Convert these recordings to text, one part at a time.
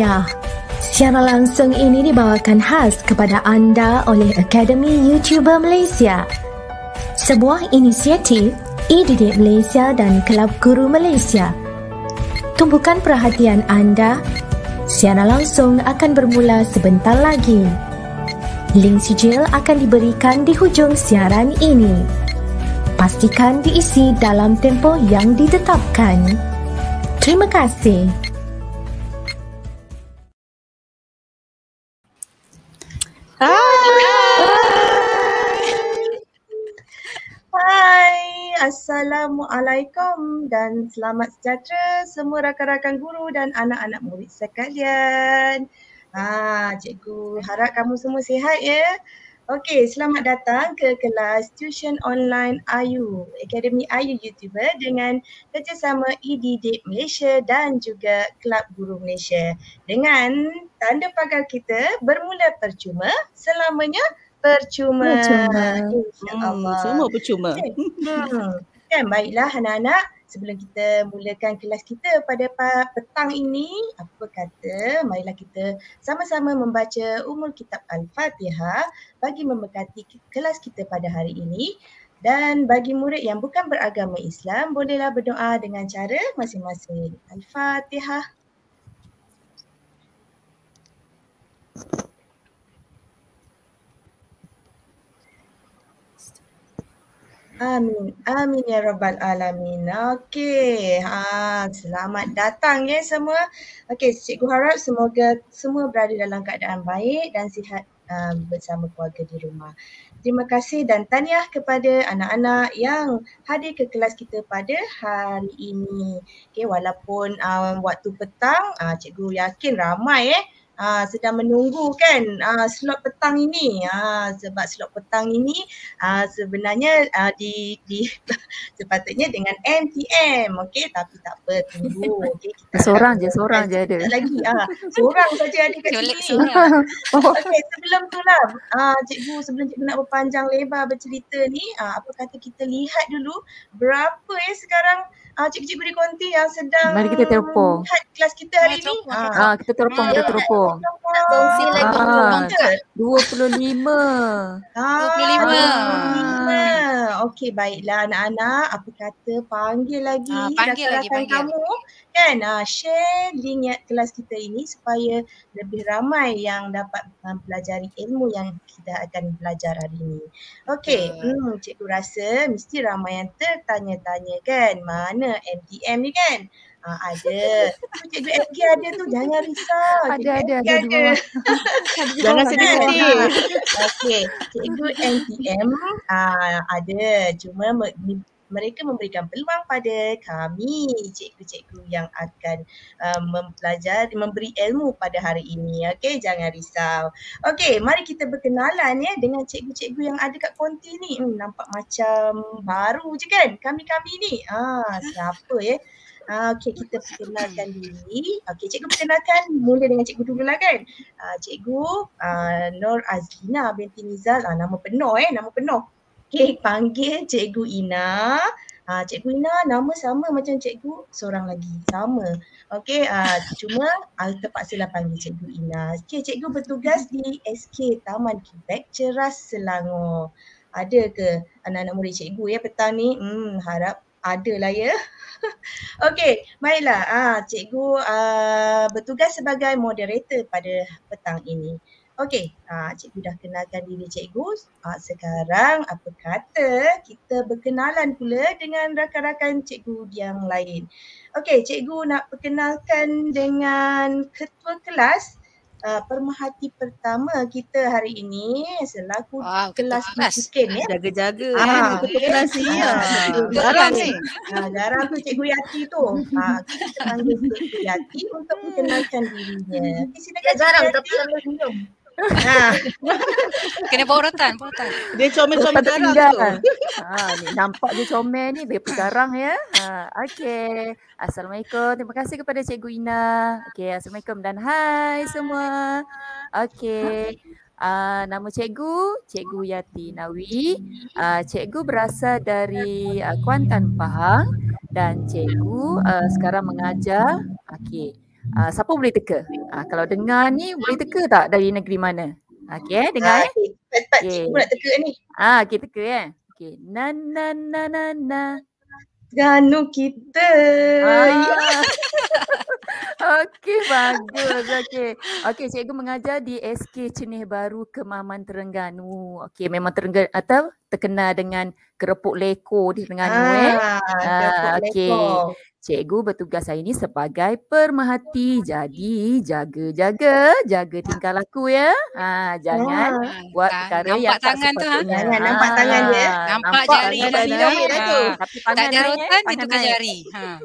Tahniah. Siaran langsung ini dibawakan khas kepada anda oleh Akademi YouTuber Malaysia. Sebuah inisiatif e-didik Malaysia dan Kelab Guru Malaysia. Tumpukan perhatian anda. Siaran langsung akan bermula sebentar lagi. Link sijil akan diberikan di hujung siaran ini. Pastikan diisi dalam tempoh yang ditetapkan. Terima kasih. Assalamualaikum dan selamat sejahtera semua rakan-rakan guru dan anak-anak murid sekalian. Ha, cikgu harap kamu semua sihat ya. Okey, selamat datang ke kelas tuition online Ayu, Akademi Ayu YouTuber dengan kerjasama e-didik Malaysia dan juga Kelab Guru Malaysia. Dengan tanda pagar kita bermula percuma selamanya percuma. Percuma. InsyaAllah. Hmm, semua percuma. Okay. Hmm. Kan baiklah anak-anak sebelum kita mulakan kelas kita pada pa- petang ini apa kata marilah kita sama-sama membaca umul kitab Al-Fatihah bagi memberkati kelas kita pada hari ini dan bagi murid yang bukan beragama Islam bolehlah berdoa dengan cara masing-masing. Al-Fatihah. Amin. Amin ya rabbal alamin. Okey. Ha, selamat datang ya semua. Okey, cikgu harap semoga semua berada dalam keadaan baik dan sihat um, bersama keluarga di rumah. Terima kasih dan tahniah kepada anak-anak yang hadir ke kelas kita pada hari ini. Okey, walaupun um, waktu petang, uh, cikgu yakin ramai eh uh, sedang menunggu kan? Uh, slot petang ini. Uh, sebab slot petang ini uh, sebenarnya uh, di di sepatutnya dengan MTM okey tapi tak apa tunggu. Okey kita Seorang je, seorang je ada. lagi. Ah seorang saja ada kat sini. okey sebelum tu lah. Uh, cikgu sebelum cikgu nak berpanjang lebar bercerita ni uh, apa kata kita lihat dulu berapa eh sekarang uh, cikgu-cikgu di konti yang sedang Mari kita teropong. lihat kelas kita hari ni teropong, Ah, Ah, kita teropong, kita teropong. nak kongsi lagi Ah. ke? 25. Ah, 25. Okey baiklah anak-anak apa kata panggil lagi Ah, panggil lagi, panggil. kamu kan ah, share link ya- kelas kita ini supaya lebih ramai yang dapat mempelajari ilmu yang kita akan belajar hari ini. Okey, Betul. hmm, cikgu rasa mesti ramai yang tertanya-tanya kan mana MTM ni kan? Ah, ada. Cikgu FG ada tu jangan risau. Ada, Cikgu ada, FG ada di bawah. Jangan sedih-sedih. Okey, cikgu NTM uh, ada cuma mereka memberikan peluang pada kami cikgu-cikgu yang akan uh, mempelajari memberi ilmu pada hari ini. Okey, jangan risau. Okey, mari kita berkenalan ya dengan cikgu-cikgu yang ada kat konti ni. Hmm, nampak macam baru je kan kami-kami ni. Ah, siapa ya? Ah, okey kita perkenalkan diri. Okey cikgu perkenalkan mula dengan cikgu dulu lah kan. Ah, cikgu ah, Nur Azlina binti Nizal. Ah, nama penuh eh, nama penuh. Okey panggil cikgu Ina. Ah, cikgu Ina nama sama macam cikgu seorang lagi. Sama. Okey ah, cuma ah, terpaksalah panggil cikgu Ina. Okey cikgu bertugas di SK Taman Kibek Ceras Selangor. Ada ke anak-anak murid cikgu ya petang ni? Hmm, harap ada lah ya. Okey, baiklah. Ah, cikgu ah, bertugas sebagai moderator pada petang ini. Okey, ah, cikgu dah kenalkan diri cikgu. Ah, sekarang apa kata kita berkenalan pula dengan rakan-rakan cikgu yang lain. Okey, cikgu nak perkenalkan dengan ketua kelas uh, permahati pertama kita hari ini selaku Wow, kelas miskin ya. Jaga-jaga Ah. kan ketua kelas ni. Garang ni. Ha, garang tu Cikgu Yati tu. Ha, kita panggil Cikgu Yati untuk memperkenalkan dirinya. Okay, silakan Garang Cikgu tapi sambil. Ha, Kena bawa rotan, bawa rotan. Dia comel-comel garang tu. Ha, ni nampak dia comel ni, dia pegarang ya. Ha, okey. Assalamualaikum. Terima kasih kepada Cikgu Ina. Okey, Assalamualaikum dan hai semua. Okey. Uh, nama cikgu, Cikgu Yati Nawi. Uh, cikgu berasal dari uh, Kuantan Pahang dan cikgu uh, sekarang mengajar. Okey. Uh, siapa boleh teka? Uh, kalau dengar ni boleh teka tak dari negeri mana? Okey, dengar Ah, eh. okay. Okey. cikgu nak teka ni. Ah, okay teka eh. Okey. Na na na na na. Ganu kita. Ah. Okey, bagus. Okey. Okey, cikgu mengajar di SK Cenih Baru Kemaman Terengganu. Okey, memang Terengganu atau terkenal dengan kerupuk leko di Terengganu eh. Ah, Ah, kerupuk okey. Cikgu bertugas hari ini sebagai permahati. Jadi jaga-jaga, jaga tingkah laku ya. Ha, jangan Ah, buat tak- perkara nampak yang tak tangan tu, ha? nampak tangan dia. Ah, Nampak jari tangan tu. Ha. Tapi Tak tangan ada rotan, ditukar naik. jari. Ha.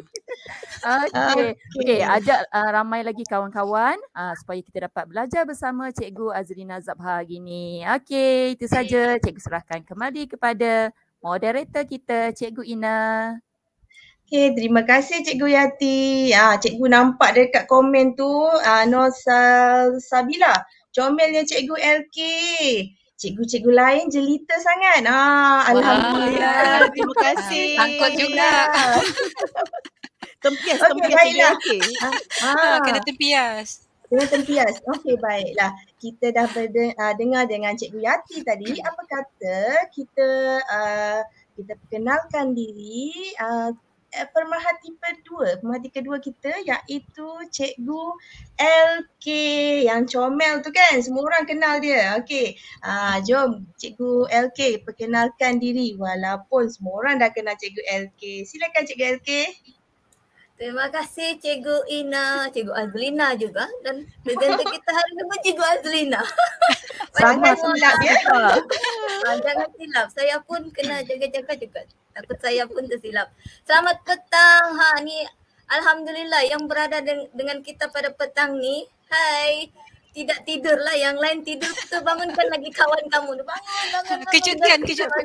Okey. Okey. Okey, ajak uh, ramai lagi kawan-kawan uh, supaya kita dapat belajar bersama Cikgu Azrina Zabha hari ini. Okey, itu saja. Cikgu serahkan kembali kepada moderator kita, Cikgu Ina. Okay, terima kasih Cikgu Yati. Ah, Cikgu nampak dekat komen tu ah, Nur Sa- Sabila. Comelnya Cikgu LK. Cikgu-cikgu lain jelita sangat. Ah, Alhamdulillah. Terima kasih. Sangkut juga. Tempias, Okey, tempias baiklah. okey. Ha, Ah, kena tempias. dengan tempias. Okey, baiklah. Kita dah berde- ah, dengar dengan Cikgu Yati tadi. Apa kata kita ah, kita perkenalkan diri ah, eh, pemerhati kedua, pemerhati kedua kita iaitu Cikgu LK yang comel tu kan. Semua orang kenal dia. Okey. Ah, jom Cikgu LK perkenalkan diri walaupun semua orang dah kenal Cikgu LK. Silakan Cikgu LK. Terima kasih Cikgu Ina, Cikgu Azlina juga dan presenter kita hari ini pun Cikgu Azlina. Sangat silap ya. Ah, Jangan silap, saya pun kena jaga-jaga juga. Takut saya pun tersilap. Selamat petang. Ha ni Alhamdulillah yang berada den- dengan kita pada petang ni. Hai. Tidak tidur lah. Yang lain tidur kita bangunkan lagi kawan kamu. Bangun, bangun, bangun. Kejutkan, bangun. kejutkan.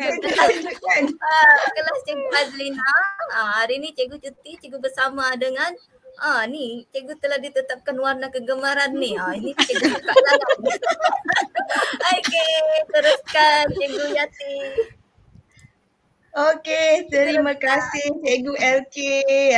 Kan? Ah, kelas Cikgu Azlina. Ah, hari ni cikgu cuti, cikgu bersama dengan Ah ni cikgu telah ditetapkan warna kegemaran ni. Ah ini cikgu buka sangat. Okey, teruskan cikgu Yati. Okey, terima kasih Cikgu LK.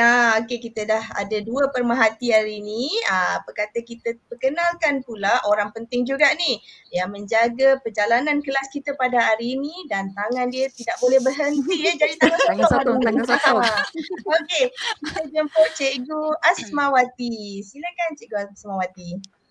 Ah, okey kita dah ada dua pemerhati hari ini. Ah, apa kata kita perkenalkan pula orang penting juga ni yang menjaga perjalanan kelas kita pada hari ini dan tangan dia tidak boleh berhenti ya. Jadi tangan Tangan ni. tangan. Ah, Okey, kita jemput Cikgu Asmawati. Silakan Cikgu Asmawati.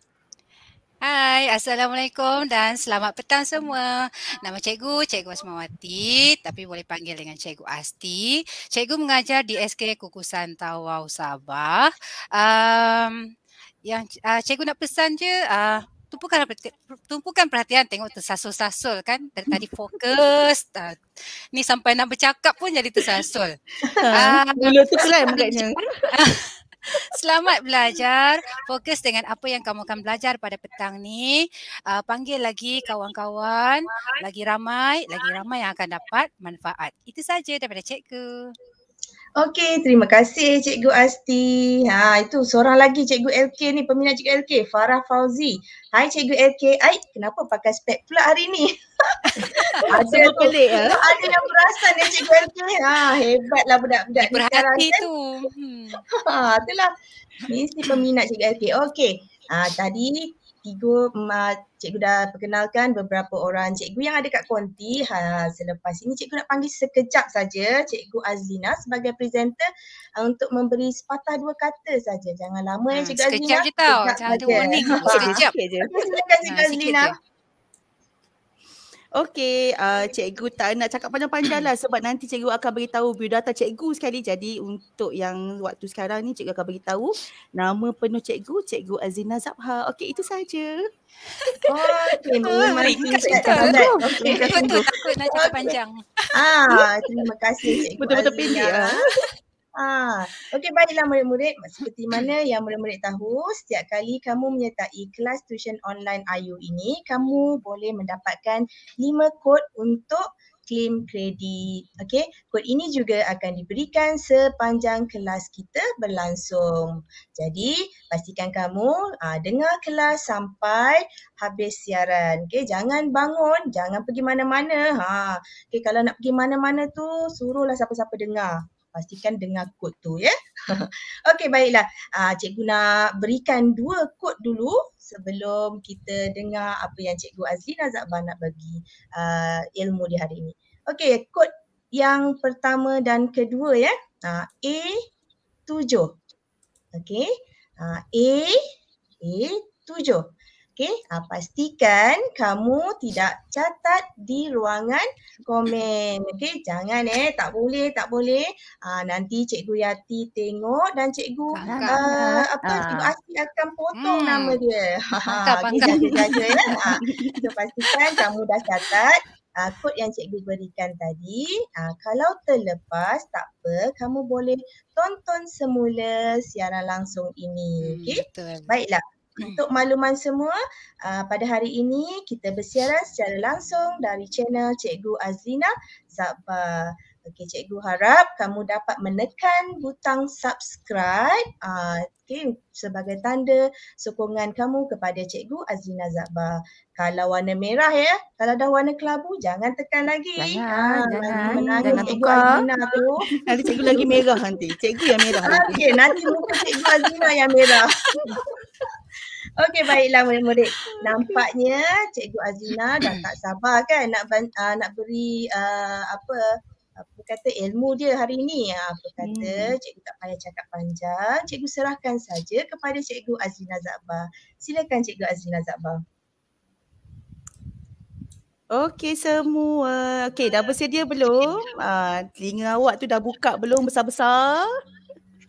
Hai, Assalamualaikum dan selamat petang semua. Nama cikgu, Cikgu Asmawati tapi boleh panggil dengan Cikgu Asti. Cikgu mengajar di SK Kukusan Tawau Sabah. Um, yang uh, cikgu nak pesan je, uh, tumpukan, tumpukan perhatian tengok tersasul-sasul kan. Dari tadi fokus. Uh, ni sampai nak bercakap pun jadi tersasul. Ah, Mulut tu kelam agaknya. Selamat belajar. Fokus dengan apa yang kamu akan belajar pada petang ni. Uh, panggil lagi kawan-kawan. Lagi ramai, lagi ramai yang akan dapat manfaat. Itu saja daripada cikgu. Okey, terima kasih Cikgu Asti. Ha, itu seorang lagi Cikgu LK ni, peminat Cikgu LK, Farah Fauzi. Hai Cikgu LK, ai kenapa pakai spek pula hari ni? ada Semua tu. pelik ah. Ada yang perasan ya Cikgu LK. Ha, hebatlah budak-budak ni sekarang Berhati kan. tu. Hmm. Ha, itulah. Mesti peminat Cikgu LK. Okey. Ha, tadi tiga ma, cikgu dah perkenalkan beberapa orang cikgu yang ada kat konti. Ha, selepas ini cikgu nak panggil sekejap saja Cikgu Azlina sebagai presenter uh, untuk memberi sepatah dua kata saja. Jangan lama ya Cikgu Azlina. sekejap je tau. Sekejap Jangan ada warning. Ha. Sekejap. Je. Okey, silakan Cikgu Ha, Azlina. je. Okey, uh, cikgu tak nak cakap panjang-panjang lah sebab nanti cikgu akan beritahu biodata cikgu sekali. Jadi untuk yang waktu sekarang ni cikgu akan beritahu nama penuh cikgu, Cikgu Azina Zabha. Okey, itu saja. Okey, memang ringkas singkat betul. padat. Okey. Takut nak cakap panjang. Ah, terima kasih Cikgu Betul-betul pendek ah. Ah, okey baiklah murid-murid. Seperti mana yang murid-murid tahu, setiap kali kamu menyertai kelas tuition online IU ini, kamu boleh mendapatkan 5 kod untuk claim kredit. Okey, kod ini juga akan diberikan sepanjang kelas kita berlangsung. Jadi, pastikan kamu ah, dengar kelas sampai habis siaran. Okey, jangan bangun, jangan pergi mana-mana. Ha, okey kalau nak pergi mana-mana tu suruhlah siapa-siapa dengar. Pastikan dengar kod tu ya. Okey baiklah. Uh, cikgu nak berikan dua kod dulu sebelum kita dengar apa yang Cikgu Azlina Zakbar nak bagi uh, ilmu di hari ini. Okey, kod yang pertama dan kedua ya. Uh, A7. Okey. Uh, A A7. Okey, uh, pastikan kamu tidak catat di ruangan komen. Okey, jangan eh, tak boleh, tak boleh. Uh, nanti Cikgu Yati tengok dan Cikgu uh, apa uh. Cikgu Asi akan potong hmm. nama dia. Pangkat, ya. Uh, so pastikan kamu dah catat uh, kod yang cikgu berikan tadi. Uh, kalau terlepas tak apa, kamu boleh tonton semula siaran langsung ini. Okey. Betul. Baiklah. Untuk makluman semua, uh, pada hari ini kita bersiaran secara langsung dari channel Cikgu Azlina Zakbar. Okey, cikgu harap kamu dapat menekan butang subscribe uh, okay, sebagai tanda sokongan kamu kepada cikgu Azlina Zakbar. Kalau warna merah ya, kalau dah warna kelabu jangan tekan lagi. Jangan, jangan. Menangis Jangan cikgu tukar. Azlina tu. Nanti cikgu lagi merah nanti. Cikgu yang merah nanti. Okey, nanti muka cikgu Azlina yang merah. Okey baiklah murid-murid. Nampaknya Cikgu Azina dah tak sabar kan nak uh, nak beri uh, apa apa kata ilmu dia hari ini. Uh, apa kata Hmm. cikgu tak payah cakap panjang. Cikgu serahkan saja kepada Cikgu Azina Zakbar. Silakan Cikgu Azina Zakbar. Okey semua. Okey dah bersedia belum? Ah, telinga awak tu dah buka belum besar-besar?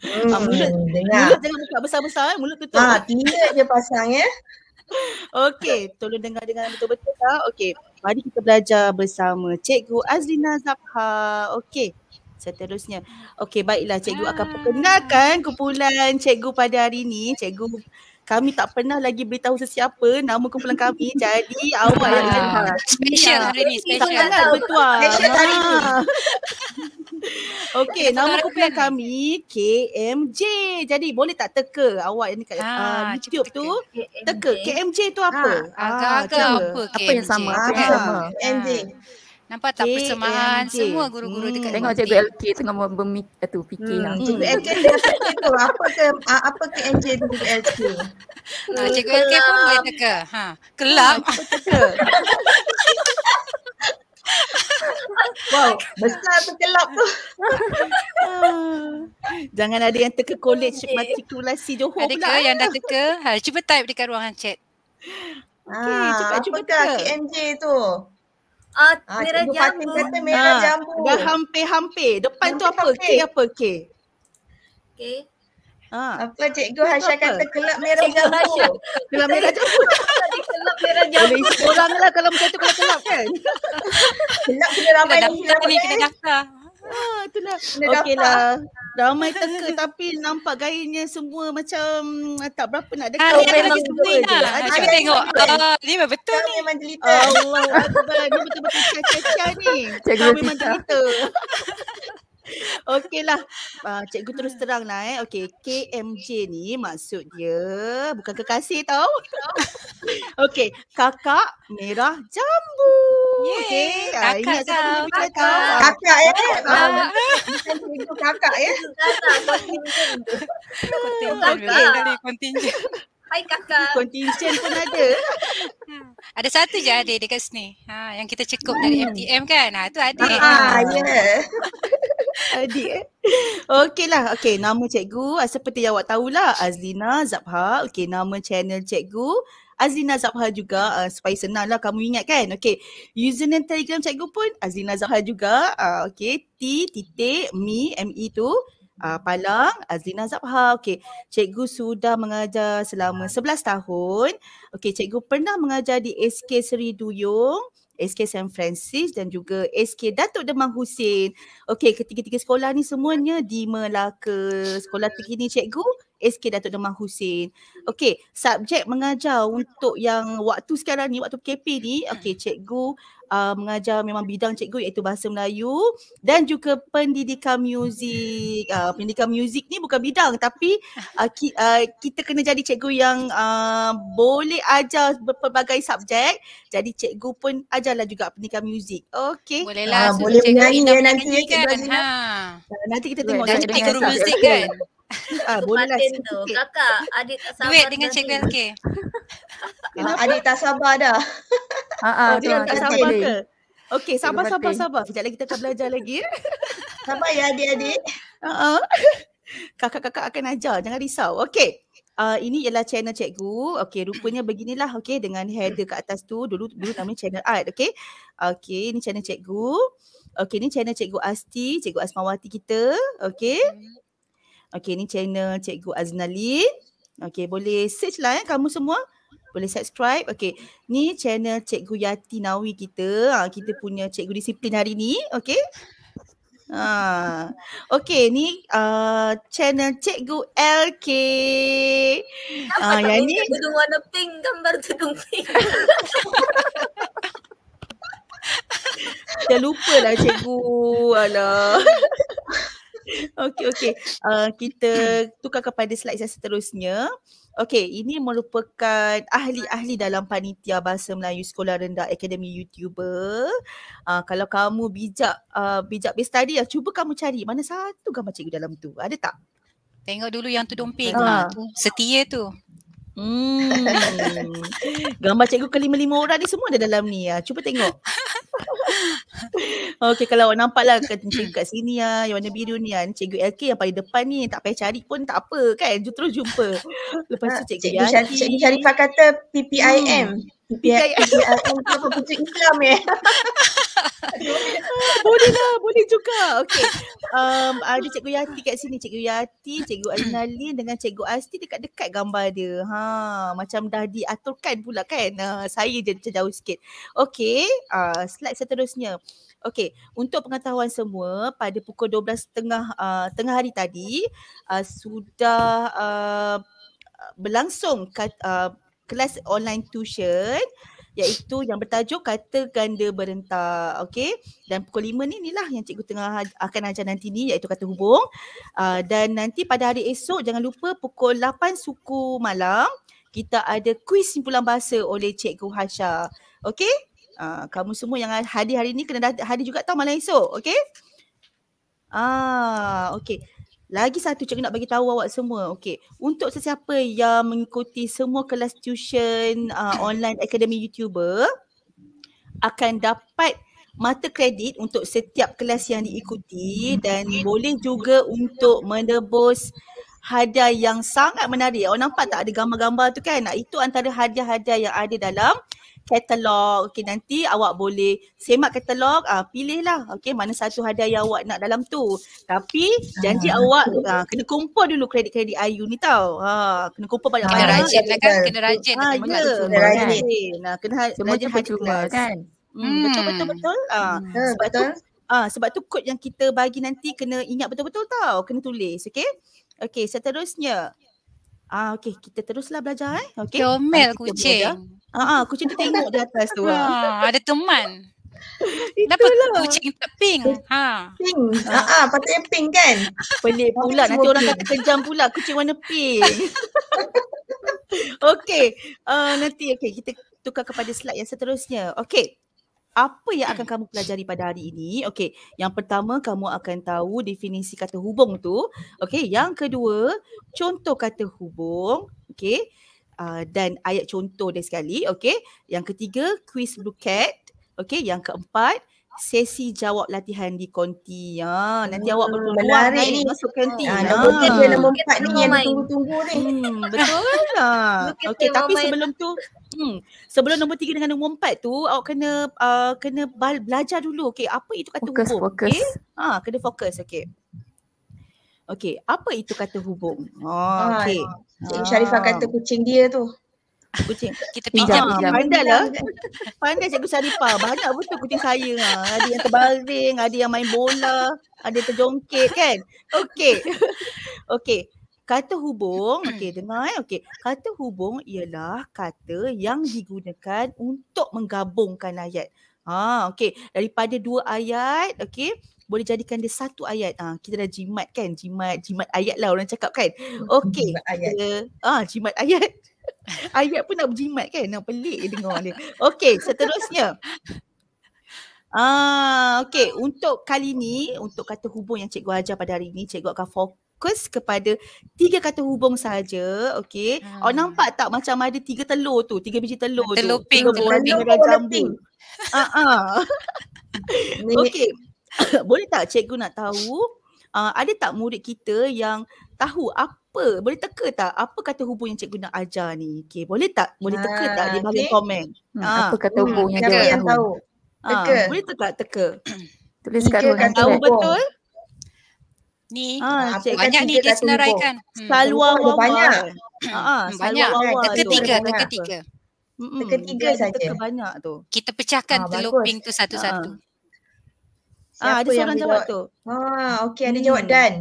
Hmm, Ah, mulut- dengar. Mulut jangan buka besar-besar, eh, mulut tutup. Ah, tiga je pasang ya. Okey, tolong dengar dengan betul-betul tak? Okey, mari kita belajar bersama Cikgu Azlina Zabha. Okey, seterusnya. Okey, baiklah Cikgu akan perkenalkan kumpulan Cikgu pada hari ini. Cikgu kami tak pernah lagi beritahu sesiapa nama kumpulan kami. Jadi awak yang Ah, dengar. Special hari ni, Tak special. ingat bertuah. Special hari ni. Okey, Kita nama kumpulan rekan. kami KMJ. Jadi boleh tak teka awak yang dekat Ah, uh, YouTube tu teka. teka KMJ tu apa? Agak-agak cuba. apa Apa yang KMJ? sama? Apa yang sama? MJ. Nampak tak persamaan KMJ. semua guru-guru Hmm. dekat Tengok cikgu. LK tengah bermik tu fikir. Hmm, Hmm. cikgu LK dia fikir tu apa ke ah, apa ke MJ tu cikgu LK. Ah, Cikgu LK pun boleh teka. Ha, kelab. Cuba teka. Wow, besar tu kelab tu. Ah. Jangan ada yang teka college matrikulasi Johor Ada pula. ke eh. yang dah teka? Ha, cuba type dekat ruangan chat. Okey, Ah, cepat cuba apakah teka. KMJ tu? Ah, Ah, merah Cikgu Fatin jambu. kata merah Ah, jambu. Dah hampir-hampir. Depan tu apa? K Hampir-hampir. apa K? Okey. Ha. Apa Cikgu Hasya apa? kata kelab merah jambu. Kelab merah jambu. Tadi kelab merah jambu. Boleh orang lah kalau macam tu kalau kelab kan. Kelab kena ramai daftar ni, kena daftar. Ah, itulah. Kena Okey daftar. lah. Ramai teka tapi nampak gayanya semua macam ah, tak berapa nak dekat. Ha, ni ada memang betul ha. Ada lagi tengok. betul. Ah, ni memang betul ni. memang jelita. Allah Akbar. Ni betul-betul caca-caca ni. Kau memang Latifah. Okey lah. Uh, cikgu terus terang lah eh. Okey, KMJ ni maksud dia bukan kekasih tau. Okey, kakak merah jambu. Okey, ah, Kakak ingat dulu bila kakak. tahu. Ah, Kakak ya. Ah, Ah, Bukan cikgu kakak ya. Kakak, contingent. Hai kakak. Contingent pun ada. Ada satu je adik dekat sini. Ha, yang kita cekup dari MTM kan. Ha, tu adik. Ah, ya. Adik eh. Okey lah. Okey, nama cikgu ah, seperti yang awak tahulah Azlina Zabha. Okey, nama channel cikgu Azlina Zabha juga uh, supaya senang lah kamu ingat kan. Okey, username telegram cikgu pun Azlina Zabha juga. Uh, Okey, T titik mi mi tu uh, Palang Azlina Zabha. Okey, cikgu sudah mengajar selama 11 tahun. Okey, cikgu pernah mengajar di SK Seri Duyung. SK San Francis dan juga SK Datuk Demang Husin. Okey, ketiga-tiga sekolah ni semuanya di Melaka. Sekolah terkini cikgu SK Datuk Demang Husin. Okey, subjek mengajar untuk yang waktu sekarang ni, waktu PKP ni, okey cikgu uh, mengajar memang bidang cikgu iaitu bahasa Melayu dan juga pendidikan muzik. Uh, pendidikan muzik ni bukan bidang tapi uh, ki, uh, kita kena jadi cikgu yang uh, boleh ajar berpelbagai subjek. Jadi cikgu pun ajarlah juga pendidikan muzik. Okey. Boleh lah. Ah, suruh boleh cikgu menyanyi ya nanti Cikgu kan. Ha. Nanti kita tengok dengan Jadi cikgu Azina. muzik kan. Ah, boleh lah tu. sikit. Kakak, adik tak sabar. Duet dengan cikgu LK. Ah, adik tak sabar dah. Ha ah, Oh, dia tu tak sabar ke? Okey, sabar, sabar, sabar. Sekejap lagi kita akan belajar lagi. Sabar ya adik-adik. Uh-uh. Kakak-kakak akan ajar, jangan risau. Okey. Uh, ini ialah channel cikgu. Okey, rupanya beginilah okey dengan header kat atas tu. Dulu dulu namanya channel art, okey. Okey, ini channel cikgu. Okey, ini channel cikgu Asti, cikgu Asmawati kita. Okey. Okey, ni channel cikgu Aznalin. Okey, boleh search lah eh kamu semua. Boleh subscribe. Okey, ni channel cikgu Yati Nawi kita. Ha, kita punya cikgu disiplin hari ni. Okey. Ha. Okey, ni uh, channel cikgu LK. Ah, Apa yang ni tudung warna pink, gambar tudung pink. Dah lupa lah cikgu. Alah. Okey, okey. Uh, kita tukar kepada slide yang seterusnya. Okey, ini merupakan ahli-ahli dalam panitia Bahasa Melayu Sekolah Rendah Akademi YouTuber. Uh, kalau kamu bijak uh, bijak base study, uh, cuba kamu cari mana satu gambar cikgu dalam tu. Ada tak? Tengok dulu yang. Ah. Ha. tu. Setia tu. Hmm. Gambar cikgu kelima-lima orang ni semua ada dalam ni. Ah. Cuba tengok. Okey kalau awak nampak lah kat, cikgu kat sini ah, yang warna biru ni. Ni Cikgu LK yang paling depan ni. Tak payah cari pun tak apa kan. Ju- Terus jumpa. Lepas tu cikgu, Cikgu, Syar- Yati. Cikgu Syarifah kata PPIM. PPIM tu apa putri Islam ya? boleh lah, boleh juga. Okey. Um, ada Cikgu Yati kat sini. Cikgu Yati, Cikgu Aznalin dengan Cikgu Asti dekat-dekat gambar dia. Ha, macam dah diaturkan pula kan. Uh, saya je macam jauh sikit. Okey, uh, slide seterusnya. Okey, untuk pengetahuan semua pada pukul 12.30 uh, tengah hari tadi uh, sudah uh, berlangsung kat, uh, kelas online tuition iaitu yang bertajuk kata ganda berentak. Okey. Dan pukul 5 ni inilah yang cikgu tengah aj- akan ajar nanti ni iaitu kata hubung. Uh, dan nanti pada hari esok jangan lupa pukul 8 suku malam kita ada kuis simpulan bahasa oleh Cikgu Hasha. Okey? Uh, kamu semua yang hadir hari ni kena hadir juga tau malam esok. Okey? Ah, okey. Lagi satu cikgu nak bagi tahu awak semua. Okey, untuk sesiapa yang mengikuti semua kelas tuition uh, online Akademi YouTuber akan dapat mata kredit untuk setiap kelas yang diikuti dan boleh juga untuk menebus hadiah yang sangat menarik. Awak nampak tak ada gambar-gambar tu kan? Itu antara hadiah-hadiah yang ada dalam katalog. Okey, nanti awak boleh semak katalog, ah pilihlah okey mana satu hadiah yang awak nak dalam tu. Tapi janji awak ah, kena kumpul dulu kredit-kredit Ayu ni tau. Ha, kena kumpul Kena banyak-banyak. rajin lah kan. Kena rajin. Ha, ya. Kena kan? rajin. Nah, kena ha- Semua rajin kan? Hmm, betul betul betul. Ah, sebab tu ah sebab tu kod yang kita bagi nanti kena ingat betul-betul tau, kena tulis, okey? Okey, seterusnya. Ah okey, kita teruslah belajar eh. Okey. Comel kucing. belajar. Ah, ah kucing tu tengok di atas tu. ah. Ha, ada teman. Kenapa kucing tak pink? Ha. Pink. Ha ah, patutnya pink kan? Pelik pula nanti orang kata kejam pula kucing warna pink. okey, uh, nanti okey kita tukar kepada slide yang seterusnya. Okey. Apa yang akan kamu pelajari pada hari ini? Okey, yang pertama kamu akan tahu definisi kata hubung tu. Okey, yang kedua contoh kata hubung. Okey. Uh, dan ayat contoh dia sekali. Okey. Yang ketiga quiz blue cat. Okey, yang keempat sesi jawab latihan di konti. Ha, nanti awak Hmm, berpeluang menarik ni. masuk konti. Ha, Ha. nombor tiga, nombor empat ni yang main. ditunggu-tunggu ni. Hmm, betul lah. Okey, mau tapi sebelum tu, hmm, sebelum nombor tiga dengan nombor empat tu, awak kena uh, kena belajar dulu. Okey, apa itu kata Fokus, hubung? fokus. Okey, ha, kena fokus. Okey. Okey, apa itu kata hubung? Oh, Ah, okey. Cikgu Syarifah kata kucing dia tu. Kucing. Kita Pinjam, pinjam. pinjam. Pandai lah. Pandai Cikgu Sarifah. Banyak betul kucing saya. Ha. Ada yang terbaring, ada yang main bola, ada yang terjongkit kan. Okey. Okey. Kata hubung, okey dengar eh. Okey, kata hubung ialah kata yang digunakan untuk menggabungkan ayat. Ha, okey. Daripada dua ayat, okey, boleh jadikan dia satu ayat. Ah, ha, kita dah jimat kan? Jimat, jimat ayat lah orang cakap kan. Okey. Jimat ayat. Kita, ah, jimat ayat. ayat pun nak berjimat kan? Nak pelik dengar dia. Okey, seterusnya. Ah, okey. Untuk kali ni, untuk kata hubung yang cikgu ajar pada hari ni, cikgu akan fokus kepada tiga kata hubung saja. Okey. Hmm. Awak nampak tak macam ada tiga telur tu, tiga biji telur, Telur tu. pink, telur pink. Telur jambu. pink. Ah, ah. Ni Okey. Boleh tak cikgu nak tahu uh, ada tak murid kita yang tahu apa, boleh teka tak apa kata hubung yang cikgu nak ajar ni? Okey, boleh tak? Boleh teka tak di Ah, bahagian okey. komen? Hmm, Ah. apa kata hmm, hubung yang dia yang tahu? tahu? Ah, Teka. boleh teka teka. Tulis Tiga kat ruang Tahu betul? Ni Ah, Apa cikgu banyak ni tiga dia senaraikan. Hmm. salwa wawa. banyak. Salwa banyak. Banyak. ketiga. Mm-mm, Ketiga dia ada saja. Teka banyak tu. Kita pecahkan Ah, telur pink tu Ah, ada Siapa yang seorang jawab tu. Ah, okey ada Hmm. jawab dan.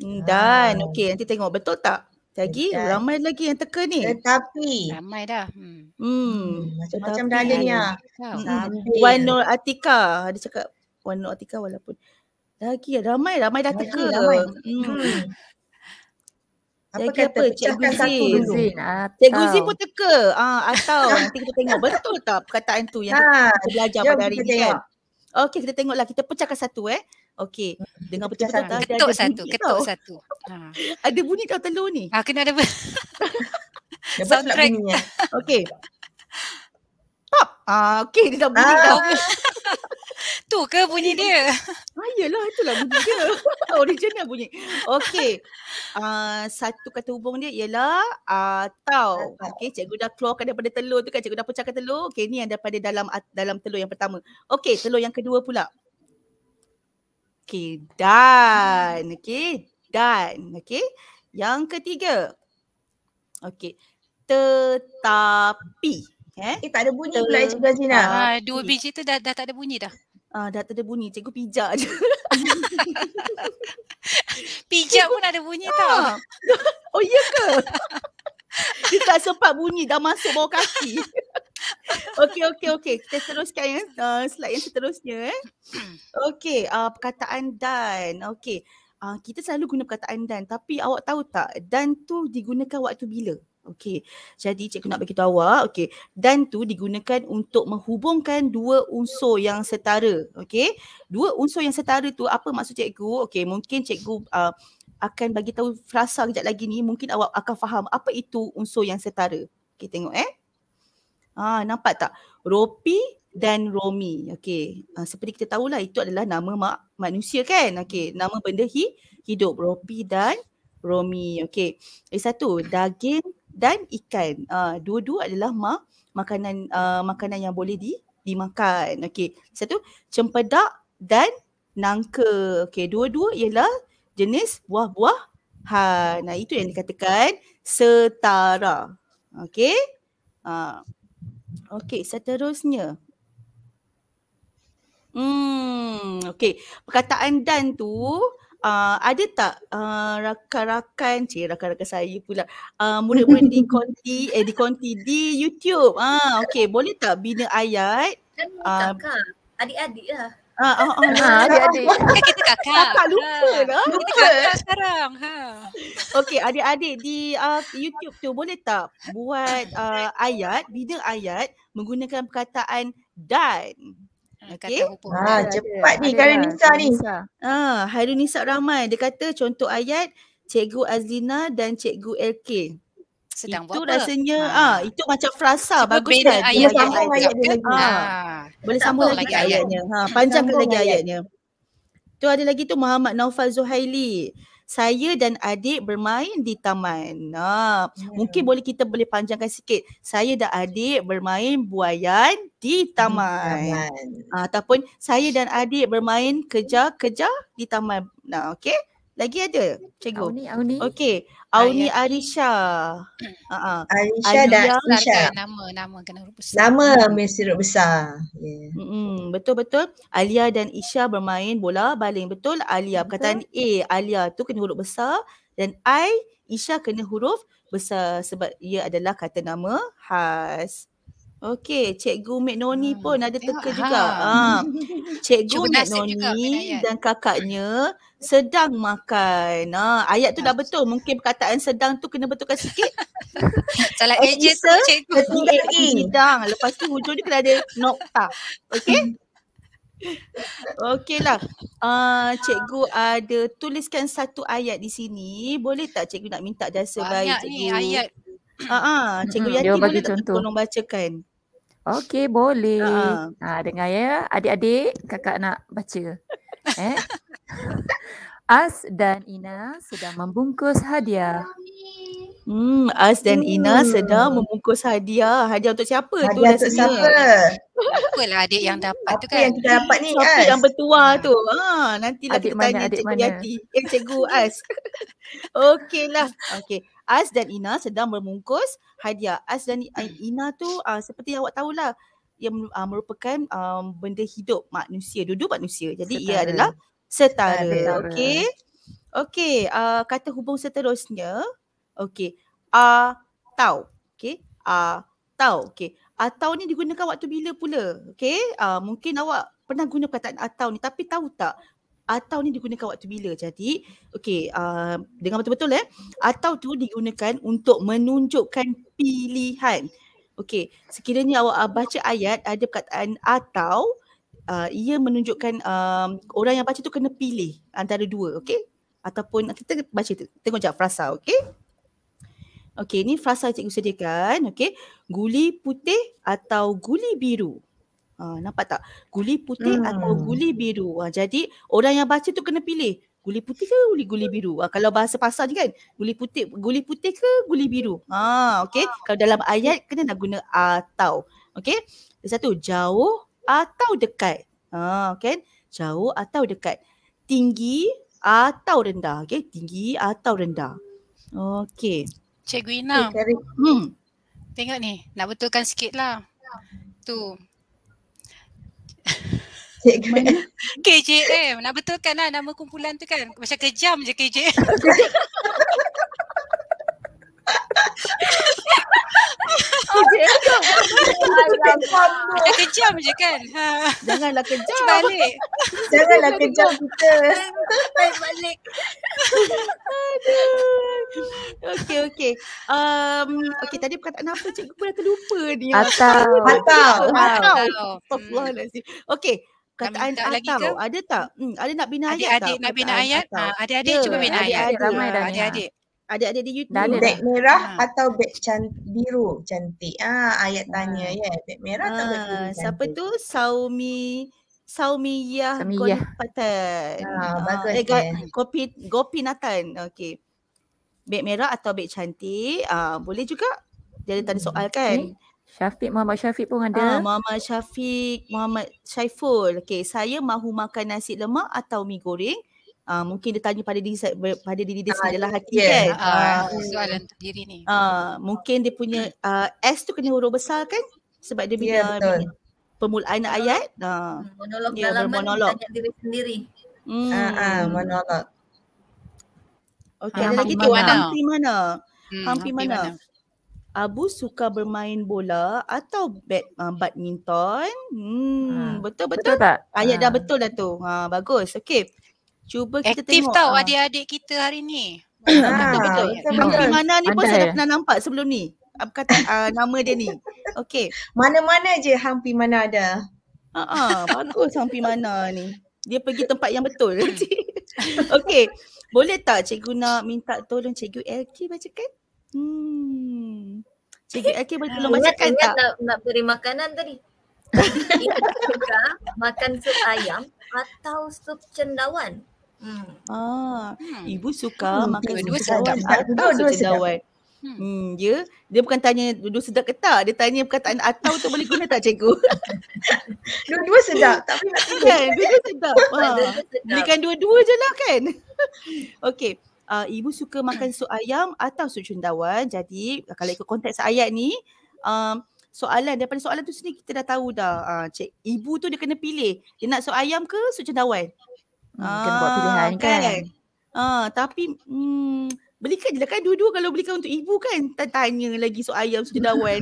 Hmm, Dan Ah. okey nanti tengok betul tak? Lagi Dan. ramai lagi yang teka ni. Tetapi Ramai dah. Hmm. Hmm. hmm, macam-macam dah ada ni ah. Tahu. Mm-mm. Sambil. Wan Nur Atika ada cakap Wan Nur Atika walaupun lagi ramai ramai dah Lagi, teka. ramai. Hmm. Hmm. Apa Lagi kata apa? Cikgu Zin. Zin Cikgu Zin pun teka. Ah atau nanti kita tengok betul tak perkataan tu yang Ha, kita belajar jom pada hari ni kan. Okey kita tengoklah kita pecahkan satu eh. Okey. Dengar Pecah betul-betul satu. tak ada, Ketuk ada satu, bunyi ketuk tau. satu. Ha. Ada bunyi tau telur ni. Ah, kena ada pula Soundtrack. bunyinya. Okey. Pop. Ah okey dia dah bunyi tau. Ah, tu ke bunyi dia? Ah, yelah itulah bunyi dia. Original bunyi. Okey. Uh, satu kata hubung dia ialah atau. Atau. Okey, cikgu dah keluarkan daripada telur tu kan. Cikgu dah pecahkan telur. Okey, ni yang daripada dalam dalam telur yang pertama. Okey, telur yang kedua pula. Okey, dan. Okey, dan. Okey. Yang ketiga. Okey. Tetapi. Eh? Eh tak ada bunyi pula eh, Cikgu Azina. Ah. Ah, dua biji tu dah, dah tak ada bunyi dah. Ah, dah tak ada bunyi. Cikgu pijak je. Pijak pun ada bunyi tau. Ah. Oh ya ke? Dia tak sempat bunyi dah masuk bawah kaki. okey okey okey. Kita teruskan ya. Uh, slide yang seterusnya eh. Okey, uh, perkataan dan. Okey. Uh, kita selalu guna perkataan dan tapi awak tahu tak dan tu digunakan waktu bila? Okey. Jadi cikgu nak bagi tahu awak, okey. Dan tu digunakan untuk menghubungkan dua unsur yang setara. Okey. Dua unsur yang setara tu apa maksud cikgu? Okey, mungkin cikgu uh, akan bagi tahu frasa kejap lagi ni mungkin awak akan faham apa itu unsur yang setara. Okey tengok eh. Ah nampak tak? Ropi dan Romi. Okey. Ah, seperti kita tahulah itu adalah nama mak manusia kan? Okey, nama benda hi, hidup Ropi dan Romi. Okey. Lagi satu, daging dan ikan. Ah dua-dua adalah ma makanan uh, makanan yang boleh di dimakan. Okey. Satu, cempedak dan nangka. Okey, dua-dua ialah jenis buah-buahan. Nah, itu yang dikatakan setara. Okey. Ha. Okey, seterusnya. Hmm, okey. Perkataan dan tu uh, ada tak uh, rakan-rakan, cik rakan-rakan saya pula, uh, murid-murid di konti eh di konti di YouTube. Ah, okey, boleh tak bina ayat? Kan Ah. kakak. Adik-adik lah. Ah, ah, ah. Ha, adik-adik. Kan kita kakak. Kakak lupa Ha. dah. Kita kakak sekarang. Ha. Okey, adik-adik di uh, YouTube tu boleh tak buat uh, ayat, bina ayat menggunakan perkataan dan. Kata hubung. Ah, cepat ada, ni Karen Nisa ni. Ah, Hairul Nisa Rahman dia kata contoh ayat Cikgu Azlina dan Cikgu LK. Sedang itu buat apa? rasanya Ha. ah itu macam frasa Cuba bagus kan? ayat sambung lengkap ayat dia lagi. Ah. Ah. Boleh sambung lagi ayat. ayatnya. Ha, panjangkan lagi ayat. ayatnya. Tu ada lagi tu Muhammad Naufal Zuhaili. Saya dan adik bermain di taman. Ha, mungkin boleh kita boleh panjangkan sikit. Saya dan adik bermain buaian di taman. Taman. Ah, ataupun saya dan adik bermain kejar-kejar di taman. Nah, okey. Lagi ada cikgu. Auni, Auni. Okey. Auni Arisha. Ha ah. Alisha dan Alia. Isha. Keluarga nama, nama kena huruf besar. Nama mesti huruf besar. Yeah. Mm-mm, betul-betul. Alia dan Isha bermain bola baling. Betul Alia. Perkataan A, Alia tu kena huruf besar. Dan I, Isha kena huruf besar sebab ia adalah kata nama khas. Okey, Cikgu Mek Noni Hmm, pun ada tengok, teka ha. juga. Ah. Cikgu Cuba Mek nasib juga, Mek Noni Nayat. dan kakaknya sedang makan. Ah, ayat tu dah betul. Mungkin perkataan sedang tu kena betulkan sikit. Salah Okey, agent tu cikgu. Ketiga. Sedang. Lepas tu hujung dia kena ada nokta. Okey? Okeylah. Uh, cikgu ada tuliskan satu ayat di sini. Boleh tak cikgu nak minta jasa baik Banyak cikgu? ni ayat. Ah, ah, cikgu Mm-mm, Yati dia boleh tak contoh. tolong bacakan? Okey, boleh. Ha. Ha, dengar ya, adik-adik, kakak nak baca. Eh? As dan Ina sedang membungkus hadiah. Hmm, As dan Ina Hmm. sedang membungkus hadiah. Hadiah untuk siapa tu Hadiah untuk siapa? Apalah adik yang dapat tu Apa kan. yang kita dapat ni Siapa As? yang bertuah tu? Ha, nantilah Adik kita mana, tanya adik Cikgu mana? Yati. Eh, Cikgu As. Okeylah. Okey. As dan Ina sedang membungkus hadiah. As dan Ina tu uh, seperti yang awak tahulah yang uh, merupakan um, benda hidup manusia, duduk manusia. Jadi ia Setara. adalah setara. Setara. Okey. Okey, uh, kata hubung seterusnya. Okey. Atau. Okey. Atau. Okey. Atau ni digunakan waktu bila pula? Okey. Uh, mungkin awak pernah guna perkataan atau ni tapi tahu tak atau ni digunakan waktu bila. Jadi, okey, uh, dengar betul-betul eh. Atau tu digunakan untuk menunjukkan pilihan. Okey, sekiranya awak uh, baca ayat ada perkataan atau uh, ia menunjukkan um, orang yang baca tu kena pilih antara dua, okey? Ataupun kita baca tu. Tengok jap frasa, okey? Okey, ni frasa cikgu sediakan, okey? Guli putih atau guli biru. Ha, nampak tak? Guli putih hmm. atau guli biru. Ha, jadi orang yang baca tu kena pilih. Guli putih ke guli guli biru? Ha, kalau bahasa pasar je kan, guli putih guli putih ke guli biru? Ha, okey. Kalau dalam ayat kena nak guna atau. Okey? Satu jauh atau dekat. Ha, kan? Jauh atau dekat. Tinggi atau rendah. Okey, tinggi atau rendah. Okey. Cikgu Ina, Okay. Hmm. tengok ni. Nak betulkan sikit lah. Tu. Cikgu. KJM. Nak betulkan lah nama kumpulan tu kan. Macam kejam je KJM. Macam kejam je kan. Ha. Janganlah kejam. Balik. Janganlah kejam kita. Baik balik. Okey okey. Um okey tadi perkataan apa cikgu pun dah terlupa ni. Atau. Atau. Atau. Atau. Astagfirullahalazim. Okey. Perkataan minta lagi atau ke? ada tak? Hmm, ada nak bina ayat tak? Adik-adik nak bina ayat. atau? Ha, adik-adik Ya, cuba bina ayat. adik-adik ramai dah ni. Adik-adik. Adik-adik di YouTube. Ada Beg merah Ha. atau beg can- biru cantik. Ah ayat tanya ya. Beg merah atau beg biru Ah, cantik. siapa tu? Saumi Saumiyah Saumiyah. Golipatan. Ah, bagus eh, Ga- eh. Gopi Gopinatan. Okey. Beg merah atau beg cantik? Ah, boleh juga. Dia ada tanda soal kan? Syafiq Muhammad Syafiq pun Ah, ada. Muhammad Syafiq, Muhammad Syaiful. Okey, saya mahu makan nasi lemak atau mi goreng. Ah, mungkin dia tanya pada diri pada diri dia Ah, sendiri dalam hati ya. kan. Ha, Ah, soalan untuk diri ni. ah, mungkin dia punya ah, S tu kena huruf besar kan? Sebab dia bina, Ya, betul. bina permulaan ayat. Ah. Monolog Ya, dalaman bermonolog. tanya diri sendiri. Hmm. Ah, ah, monolog. Okey, Ah, ada lagi hampi tu. mana? Hampi mana? Hmm, Hampi mana? Abu suka bermain bola atau bad, uh, badminton? Hmm, Ah, betul Betul betul. tak? Ayat dah Ah. betul dah tu. Ha, bagus. Okey. Cuba kita Aktif tengok. tau ah. adik-adik kita hari ni. betul betul. Betul. betul, Hampi betul. mana ni pun saya dah pernah nampak sebelum ni. Apa kata uh, nama dia ni. Okey. Mana-mana je hampi mana ada. Ha ah, bagus Hampi mana ni. Dia pergi tempat yang betul. Okey. Boleh tak cikgu nak minta tolong cikgu LK bacakan? Hmm. Cikgu LK boleh tolong Ingat, bacakan ingat tak? nak, nak beri makanan tadi. Juga makan sup ayam atau sup cendawan. Hmm. Ah, Hmm. ibu suka Hmm, makan dua-dua sup sedap. cendawan atau Dua-dua sup cendawan. Hmm. Hmm, dia dia bukan tanya duduk sedap ke tak, dia tanya perkataan atau tu boleh guna tak cikgu? Dua-dua sedap. Tak boleh nak pilih. kan, dua-dua sedap. Ha. Dua-dua sedap. Belikan dua-dua je lah kan. Okey. Uh, ibu suka makan sup ayam atau sup cendawan. Jadi kalau ikut konteks ayat ni, um, soalan daripada soalan tu sendiri kita dah tahu dah. Uh, cik, ibu tu dia kena pilih. Dia nak sup ayam ke sup cendawan? Hmm, kena buat pilihan kan. Ah, tapi hmm, Belikan je lah kan dua-dua kalau belikan untuk ibu kan. Tanya lagi soal ayam sejedawan.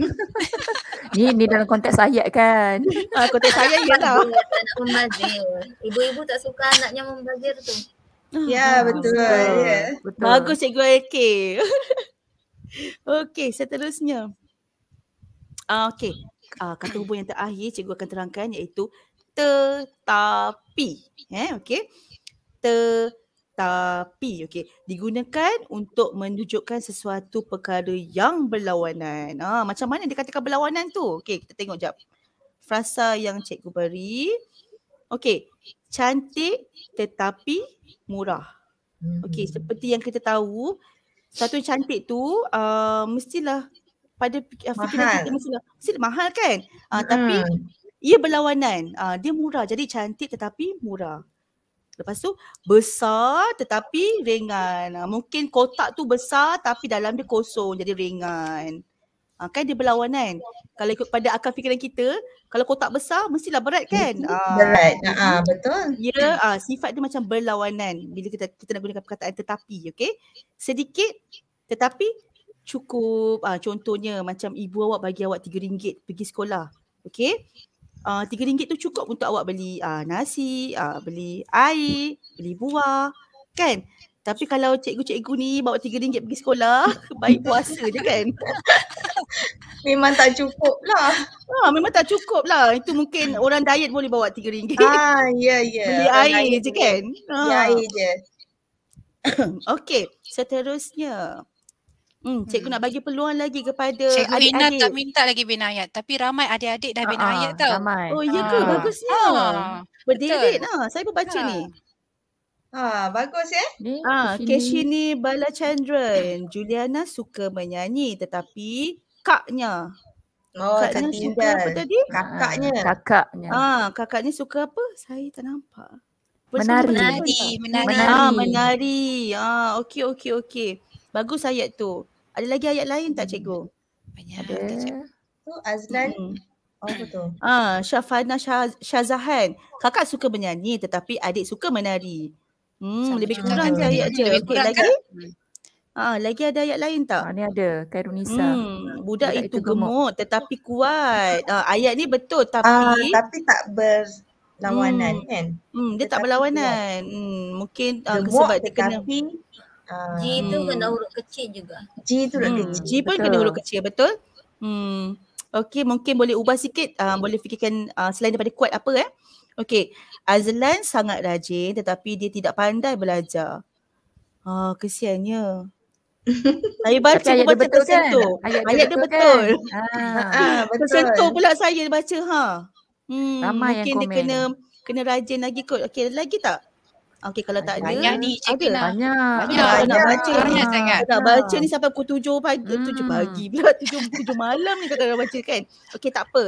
Ni ni dalam konteks ayat kan. ha, konteks saya Ibu ialah. tak nak membazir. Ibu-ibu tak suka anaknya membazir tu. Ya betul. Ya. Betul. Bagus Cikgu AK. Okey, seterusnya. Uh, Okey, uh, kata hubung yang terakhir cikgu akan terangkan iaitu tetapi. Eh, okey. Tetapi, okey. Digunakan untuk menunjukkan sesuatu perkara yang berlawanan. Ah, macam mana dia katakan berlawanan tu? Okey, kita tengok jap. Frasa yang cikgu beri. Okey, cantik tetapi murah. Okey, Hmm. seperti yang kita tahu, satu yang cantik tu uh, mestilah pada uh, fikiran kita mestilah, mestilah mahal kan? Uh, tapi Hmm. ia berlawanan. Uh, dia murah. Jadi cantik tetapi murah. Lepas tu besar tetapi ringan. Uh, mungkin kotak tu besar tapi dalam dia kosong jadi ringan. Uh, kan dia berlawanan. Kalau ikut pada akal fikiran kita, kalau kotak besar mestilah berat kan? Ah, Berat. jadi Ha, betul. ia uh, sifat dia macam berlawanan bila kita kita nak gunakan perkataan tetapi okey sedikit tetapi cukup uh, contohnya macam ibu awak bagi awak RM3 pergi sekolah okey uh, RM3 tu cukup untuk awak beli uh, nasi uh, beli air beli buah kan tapi kalau cikgu-cikgu ni bawa RM3 pergi sekolah baik puasa je kan Memang tak cukup lah. ha, memang tak cukup lah itu mungkin orang diet boleh bawa RM3 Ah, ya ya. beli Orang air je kan Beli Ha. air je. Okey, seterusnya. Hmm, cikgu Hmm. nak bagi peluang lagi kepada Cikgu Ina adik-adik. tak minta lagi bina ayat tapi ramai adik-adik dah bina Ah, ayat tau. Ramai. Oh, ya ke? Bagusnya. Ah, Berderet lah. Saya pun baca Ha. ni. Ha, bagus ya. Ah, sini. Keshini Balachandran. Juliana suka menyanyi tetapi kaknya. Oh, kaknya tak suka apa tadi? Kakaknya. Ah, kakaknya. Ah, kakaknya suka apa? Saya tak nampak. Menari. menari, menari. Menari. Ah, menari. Ah, okey okey okey. Bagus ayat tu. Ada lagi ayat lain tak cikgu? Banyak Ada. tak, Cikgu? Tu Azlan. Hmm. Oh betul. Ah, Syafana Syah, Syazahan. Kakak suka menyanyi tetapi adik suka menari. Hmm, Sama lebih kurang kan je ayat je. Okey, kurang lagi? kan? Ah, lagi ada ayat lain Ah, tak? ni ada Kairunisa. Hmm, budak, Budak itu itu gemuk. gemuk tetapi kuat. Ah, ayat ni betul Ah, tapi tapi tak berlawanan Hmm. kan. hmm, dia tak tetapi berlawanan. Hmm, mungkin ah, Gemuk sebab dia kena tetapi ah, G tu kena huruf kecil juga. G tu dah hmm, kecil. G pun kena Betul. huruf kecil betul? Hmm. Okey, mungkin boleh ubah sikit. Ah, boleh fikirkan ah, selain daripada kuat apa eh? Okey, Azlan sangat rajin tetapi dia tidak pandai belajar. Ah, kesiannya. Saya baca Tapi ayat dia baca betul kan? Ayat Ayat dia betul. Kan? Ah. Ah, betul. Tersentuh pula saya baca ha. Hmm, Ramai yang mungkin dia komen. kena kena rajin lagi kot. Okey, lagi tak? Okey, kalau tak ada. Banyak ni Cikgu Ada. Ina. Banyak. Banyak. Nak Banyak. baca ni. Banyak sangat. Nak baca ni sampai pukul tujuh pagi. Eh, tujuh Hmm. pagi pula. Tujuh, tujuh malam ni kata orang baca kan. Okey, tak apa.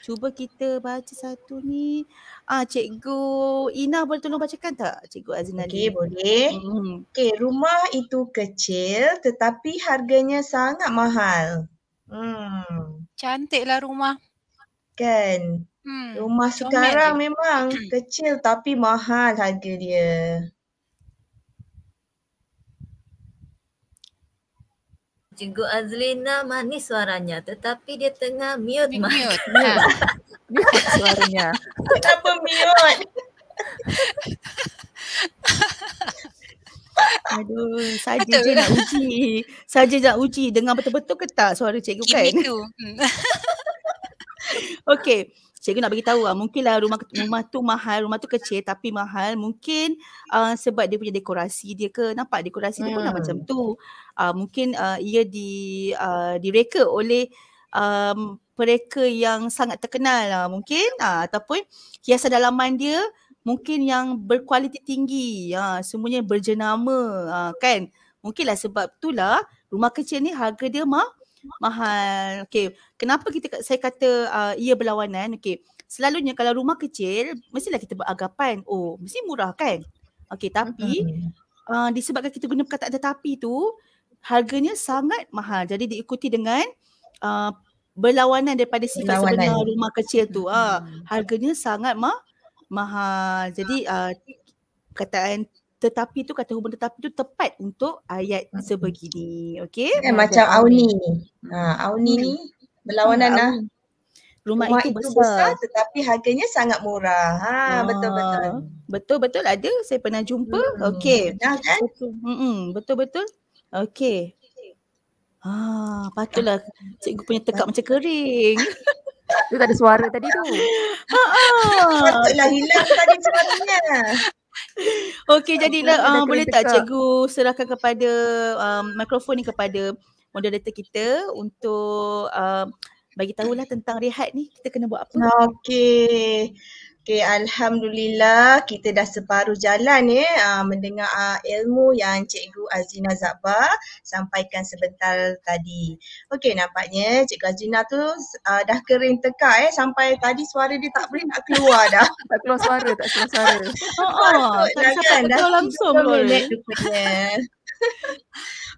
Cuba kita baca satu ni. Ah, Cikgu Ina boleh tolong bacakan tak? Cikgu Azina Okey, boleh. Hmm. Okey, rumah itu kecil tetapi harganya sangat mahal. Hmm, Cantiklah rumah. kan. Hmm. Rumah comel sekarang je. memang kecil tapi mahal harga dia. Cikgu Azlina manis suaranya tetapi dia tengah mute mic. Mute. Ha. Suaranya. Kenapa mute? Aduh, saja Betul. je nak uji. Saja nak uji dengar betul-betul ke tak suara cikgu kan? Gimik tu. Hmm. Okey. Cikgu nak bagi tahu ah mungkinlah rumah rumah tu mahal, rumah tu kecil tapi mahal mungkin uh, sebab dia punya dekorasi dia ke nampak dekorasi dia pun Hmm. macam tu. Uh, mungkin uh, ia di uh, direka oleh um, mereka yang sangat terkenal lah mungkin uh, ataupun hiasan dalaman dia mungkin yang berkualiti tinggi. Uh, semuanya berjenama uh, kan. Mungkinlah sebab itulah rumah kecil ni harga dia mah mahal. Okey, kenapa kita saya kata uh, ia berlawanan? Okey, selalunya kalau rumah kecil mestilah kita beranggapan oh mesti murah kan? Okey, tapi uh, disebabkan kita guna perkataan tetapi tu harganya sangat mahal. Jadi diikuti dengan uh, berlawanan daripada sifat Berlawanan. sebenar rumah kecil tu. Ah, Hmm. harganya sangat mah mahal. Jadi uh, perkataan tetapi tu kata hubung tetapi tu tepat untuk ayat Hmm. sebegini. Okey. Ah, macam Auni ni. Ha, Auni ni berlawanan Hmm, lah. Rumah, Rumah itu, itu besar. besar tetapi harganya sangat murah. Ha, betul-betul. Ah, Betul-betul ada. Saya pernah jumpa. Hmm, Okey. Benar kan? Betul. Mm-mm, betul-betul. Okey. Ah, patutlah cikgu punya tekak macam kering. Tu tak ada suara tadi tu. ah. Patutlah hilang tadi suaranya. Okey, jadilah uh, boleh tak cikgu serahkan kepada um, mikrofon ni kepada moderator kita untuk uh, bagi tahulah tentang rehat ni kita kena buat apa. Okey. Okey, Alhamdulillah kita dah separuh jalan ya uh, mendengar uh, ilmu yang Cikgu Azina Zabbar sampaikan sebentar tadi. Okey, nampaknya Cikgu Azina tu uh, dah kering tekak eh sampai tadi suara dia tak boleh nak keluar dah. Tak keluar suara, tak keluar suara. Ha ah, tak Patutlah sampai kan, dah langsung 30 pun. minit rupanya.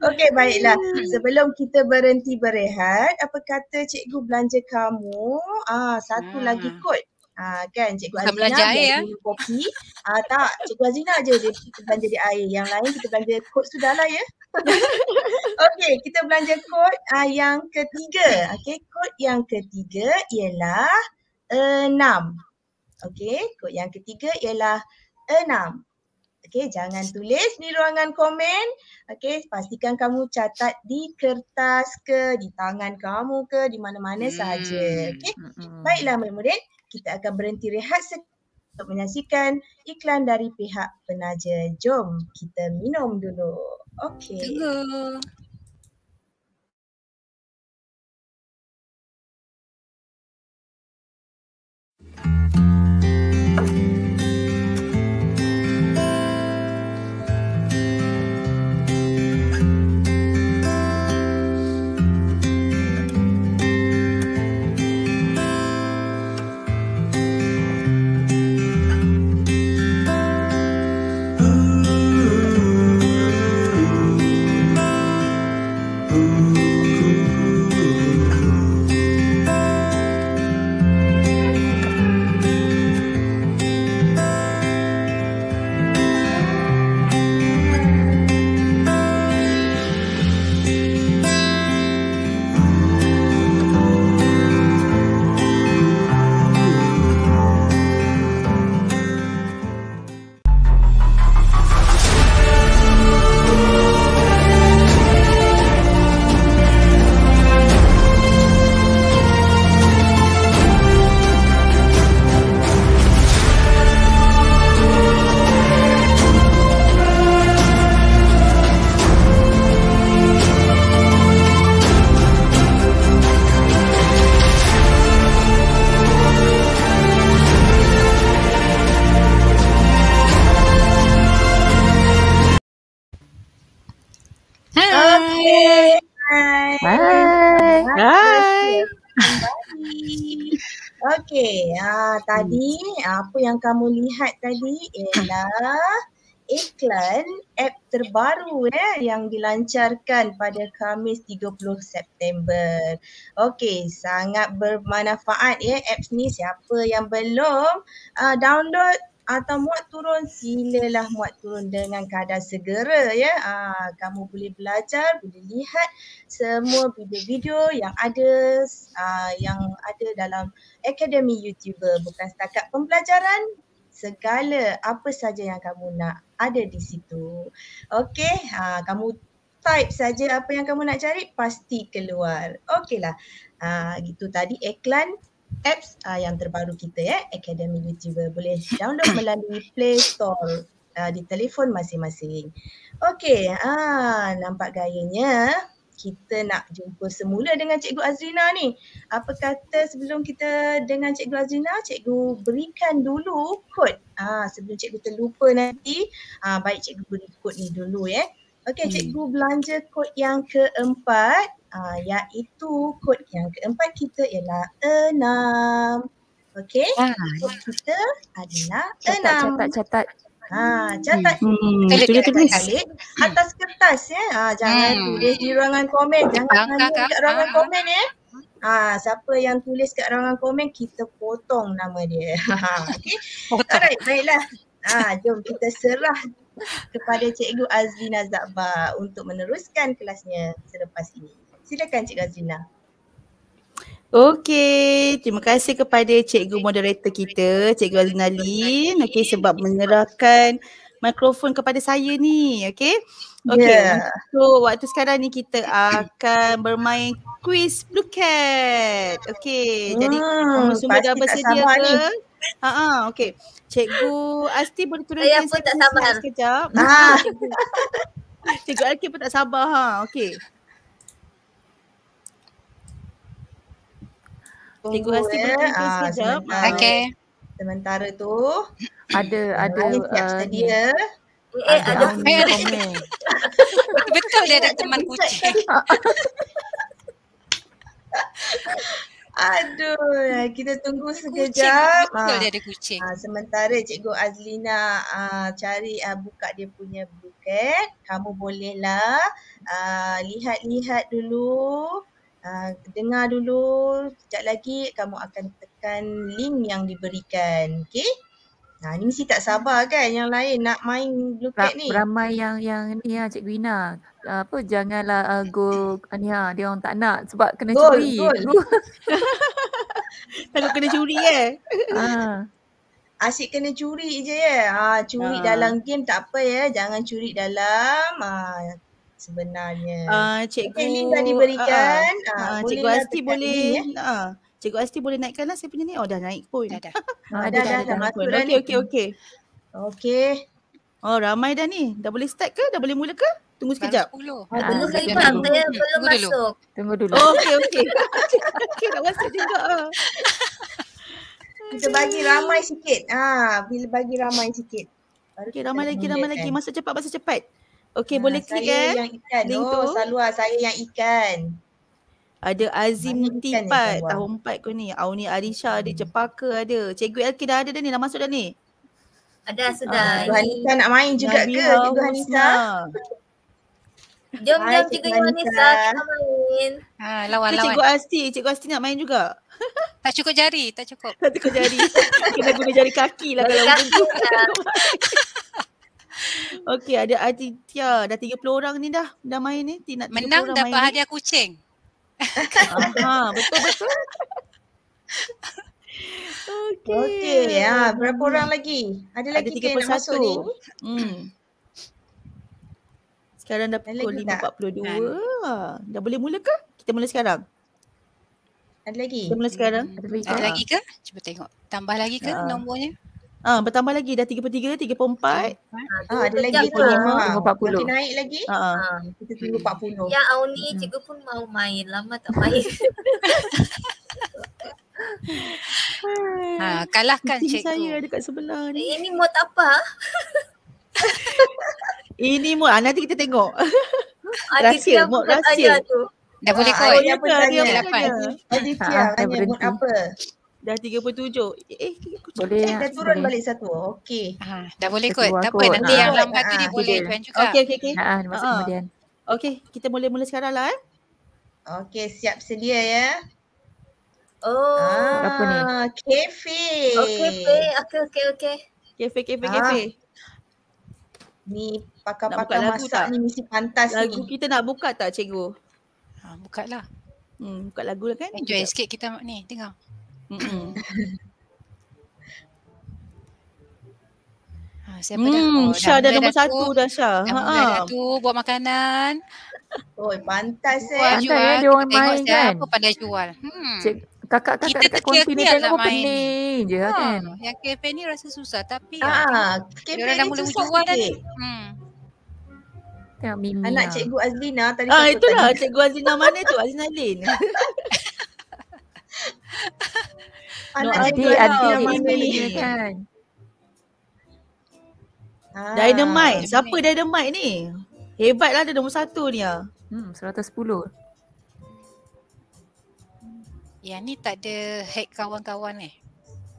Okey baiklah. Sebelum kita berhenti berehat, apa kata cikgu belanja kamu ah satu Hmm. lagi kod. Ah kan cikgu Bukan Azina belanja air, ya? minum kopi. Ah tak, cikgu Azina je dia kita belanja dia air. Yang lain kita belanja kod sudahlah ya. Okey, kita belanja kod ah, yang ketiga. Okey, kod yang ketiga ialah enam. Okey, kod yang ketiga ialah enam. Okey, jangan tulis di ruangan komen. Okey, pastikan kamu catat di kertas ke, di tangan kamu ke, di mana-mana sahaja. Okey. Mm-mm. Baiklah murid-murid, kita akan berhenti rehat untuk menyaksikan iklan dari pihak penaja. Jom kita minum dulu. Okey. Tunggu. Hai. Ah tadi apa yang kamu lihat tadi ialah iklan app terbaru eh yang dilancarkan pada Khamis 30 September. Okey, sangat bermanfaat ya apps ni. Siapa yang belum uh, download atau muat turun silalah muat turun dengan kadar segera ya. Ah kamu boleh belajar, boleh lihat semua video-video yang ada uh, yang ada dalam Akademi YouTuber bukan setakat pembelajaran segala apa saja yang kamu nak ada di situ. Okey, ha, kamu type saja apa yang kamu nak cari pasti keluar. Okeylah. Ha, gitu tadi iklan apps uh, yang terbaru kita ya, Academy YouTuber. Boleh download melalui Play Store uh, di telefon masing-masing. Okey, ah nampak gayanya kita nak jumpa semula dengan Cikgu Azrina ni. Apa kata sebelum kita dengan Cikgu Azrina, Cikgu berikan dulu kod. Ah sebelum Cikgu terlupa nanti, ah baik Cikgu beri kod ni dulu ya. Okey, Hmm. Cikgu belanja kod yang keempat ah iaitu kod yang keempat kita ialah enam. Okey, Ah, kod kita adalah Catat, enam. catat, catat. Ha, catat Hmm, Tulis, tulis tulis. Alik atas kertas ya. Ha, jangan Hmm. tulis di ruangan komen. Jangan Kak. kat ruangan Ah. komen ya. Ha, siapa yang tulis kat ruangan komen kita potong nama dia. Ha, okey. Alright, baiklah. Ha, jom kita serah kepada Cikgu Azlina Zakba untuk meneruskan kelasnya selepas ini. Silakan Cikgu Azlina. Okey, terima kasih kepada cikgu moderator kita, Cikgu Azlina Lin, okey sebab menyerahkan mikrofon kepada saya ni, okey. Okey, Ya. so waktu sekarang ni kita akan bermain quiz Blue Cat. Okey, jadi Hmm, kamu semua dah bersedia ke? ni. Ha ah, okey. Cikgu Asti boleh turunkan Saya pun tak sabar. sekejap. Ah. Cikgu Alki pun tak sabar ha. Okey. Cikgu Asti eh. boleh tunjuk Ah, sekejap. sementara- Okey. Sementara tu, Ada ada ada siap uh, sedia. Eh, ada Eh, ada. komen. Betul dia ada teman kucing. Aduh, kita tunggu Kucing. sekejap. Betul Ah. dia ada kucing. Ha, sementara Cikgu Azlina uh, cari uh, buka dia punya buket, kamu bolehlah uh, lihat-lihat dulu, uh, dengar dulu. Sekejap lagi kamu akan tekan link yang diberikan. Okey? Nah, ni mesti tak sabar kan yang lain nak main Ra- ni. ramai yang yang ni lah Cikgu Ina. Uh, apa janganlah uh, go uh, ni ha, dia orang tak nak sebab kena Gol, curi. Takut kena curi eh. ha. Asyik kena curi je ya. Ha, curi Ah. dalam game tak apa ya. Jangan curi dalam ha, sebenarnya. Ah, cikgu Okey, link dah diberikan. ah, ah, Ah, cikgu Asti boleh ya. ah, Cikgu Asti boleh naikkan lah saya punya ni. Oh dah naik pun. Dah dah. Ah, ada, dah, dah, ada, dah ada. masuk Okey dah ni. okey okey. Okey. Oh ramai dah ni. Dah boleh start ke? Dah boleh mula ke? Tunggu sekejap. Baru 10. Ah, Ah, Tunggu biar Khaifah, dulu. saya Hmm, belum tunggu dulu. masuk. Tunggu dulu. Oh okey okey. okey nak masuk juga. ah. Kita bagi ramai sikit. Ah, bila bagi ramai sikit. Okey ramai lagi ramai lagi. Masuk cepat masuk cepat. Okey Ah, boleh klik saya eh. yang ikan. link oh, tu. Salwa saya yang ikan. Ada Azim Tipat tahun 4 kau ni. Auni Arisha adik Cepaka ada. Cikgu Elki dah ada dah ni dah masuk dah ni. Ada sudah. Cikgu Hanisa nak main juga ke Nabiha Cikgu Hanisa? Jom Hai, jom Cikgu Yunisa kita main. Ha, lawan Ke lawan. Cikgu Asti, Cikgu Asti nak main juga. Tak cukup jari, tak cukup. Satu kau jari. Kena guna jari kaki lah kalau macam tu. Okey, ada Aditya. Dah 30 orang ni dah. Dah main ni. Tina 30 Menang orang dapat main ni. hadiah kucing. Aha, betul betul. Okey. Okey, ha, berapa orang lagi? Ada Ada lagi ke yang nak masuk 31. ni? Hmm. Sekarang dah Ada pukul lagi tak? 5.42. Ah, Dah boleh mula ke? Kita mula sekarang. Ada lagi? Kita mula sekarang. Ada lagi Ada ke? lagi ke? Cuba tengok. Tambah lagi ke Ah. nombornya? Ah, bertambah lagi dah 33, 34. Ah, ada lagi Sekejap pukul lah. lima. Tunggu 40. Makin naik lagi. Ah, ah. Ha. Kita tunggu 40. Ya Auni cikgu pun mau main. Lama tak main. Ha, kalahkan Kucing saya cikgu. dekat sebelah ni. Ini mau tak apa? Ini mu ah, nanti kita tengok. Ada Rahsia, kat rahsia. tu. Dah boleh Ah, kot. Dia dia pun tanya. dia? Aditya Ah, dah tanya buat berhenti. apa? Dah 37. Eh, kucing. Boleh Eh, dah turun Boleh. balik satu. Okey. Ha, dah boleh kot. Tak apa. Nanti Ah. yang lambat tu Ah, dia boleh boleh. join juga. Okey, okey, okey. Ha, ah, masuk Ah, ah. kemudian. Okey, kita mula-mula sekarang lah eh. Okey, siap sedia ya. Oh. Apa ni? Ah, Cafe. Okey, okey, okey, okey. Kafe, kafe, Ah. kafe. Ni pakar-pakar lagu masak tak? ni mesti pantas Lagu ni. kita nak buka tak cikgu? Ha, buka lah. Hmm, buka lagu lah kan? Enjoy sikit kita ni. Dengar. Mm-mm. Ha, siapa dah? Hmm, Oh, Syah dah mula nombor dah satu tu. dah Syah. Dah Ha mula dah ah. tu buat makanan. Oi, pantas eh. Buat jual. eh, dia Kita orang tengok main siapa kan? pandai jual. Hmm. Cik, kakak-kakak Kita dekat konti ni tengok main ni. pening je Ha, kan. yang kafe ni rasa susah tapi Ah, cafe Diorang dah ni mula susah jual dah sikit. hmm. Tengok Mimi Anak lah. Cikgu Azlina tadi Ah itulah tadi? cikgu Azina mana tu? Azina Lin. Anak No, Cikgu Adik, Azlina adik mana ni? dia kan. Ah, Dynamite. Siapa Dynamite ni? Hebat lah dia nombor satu ni ah. Hmm, 110. Yang ni tak ada hack kawan-kawan eh.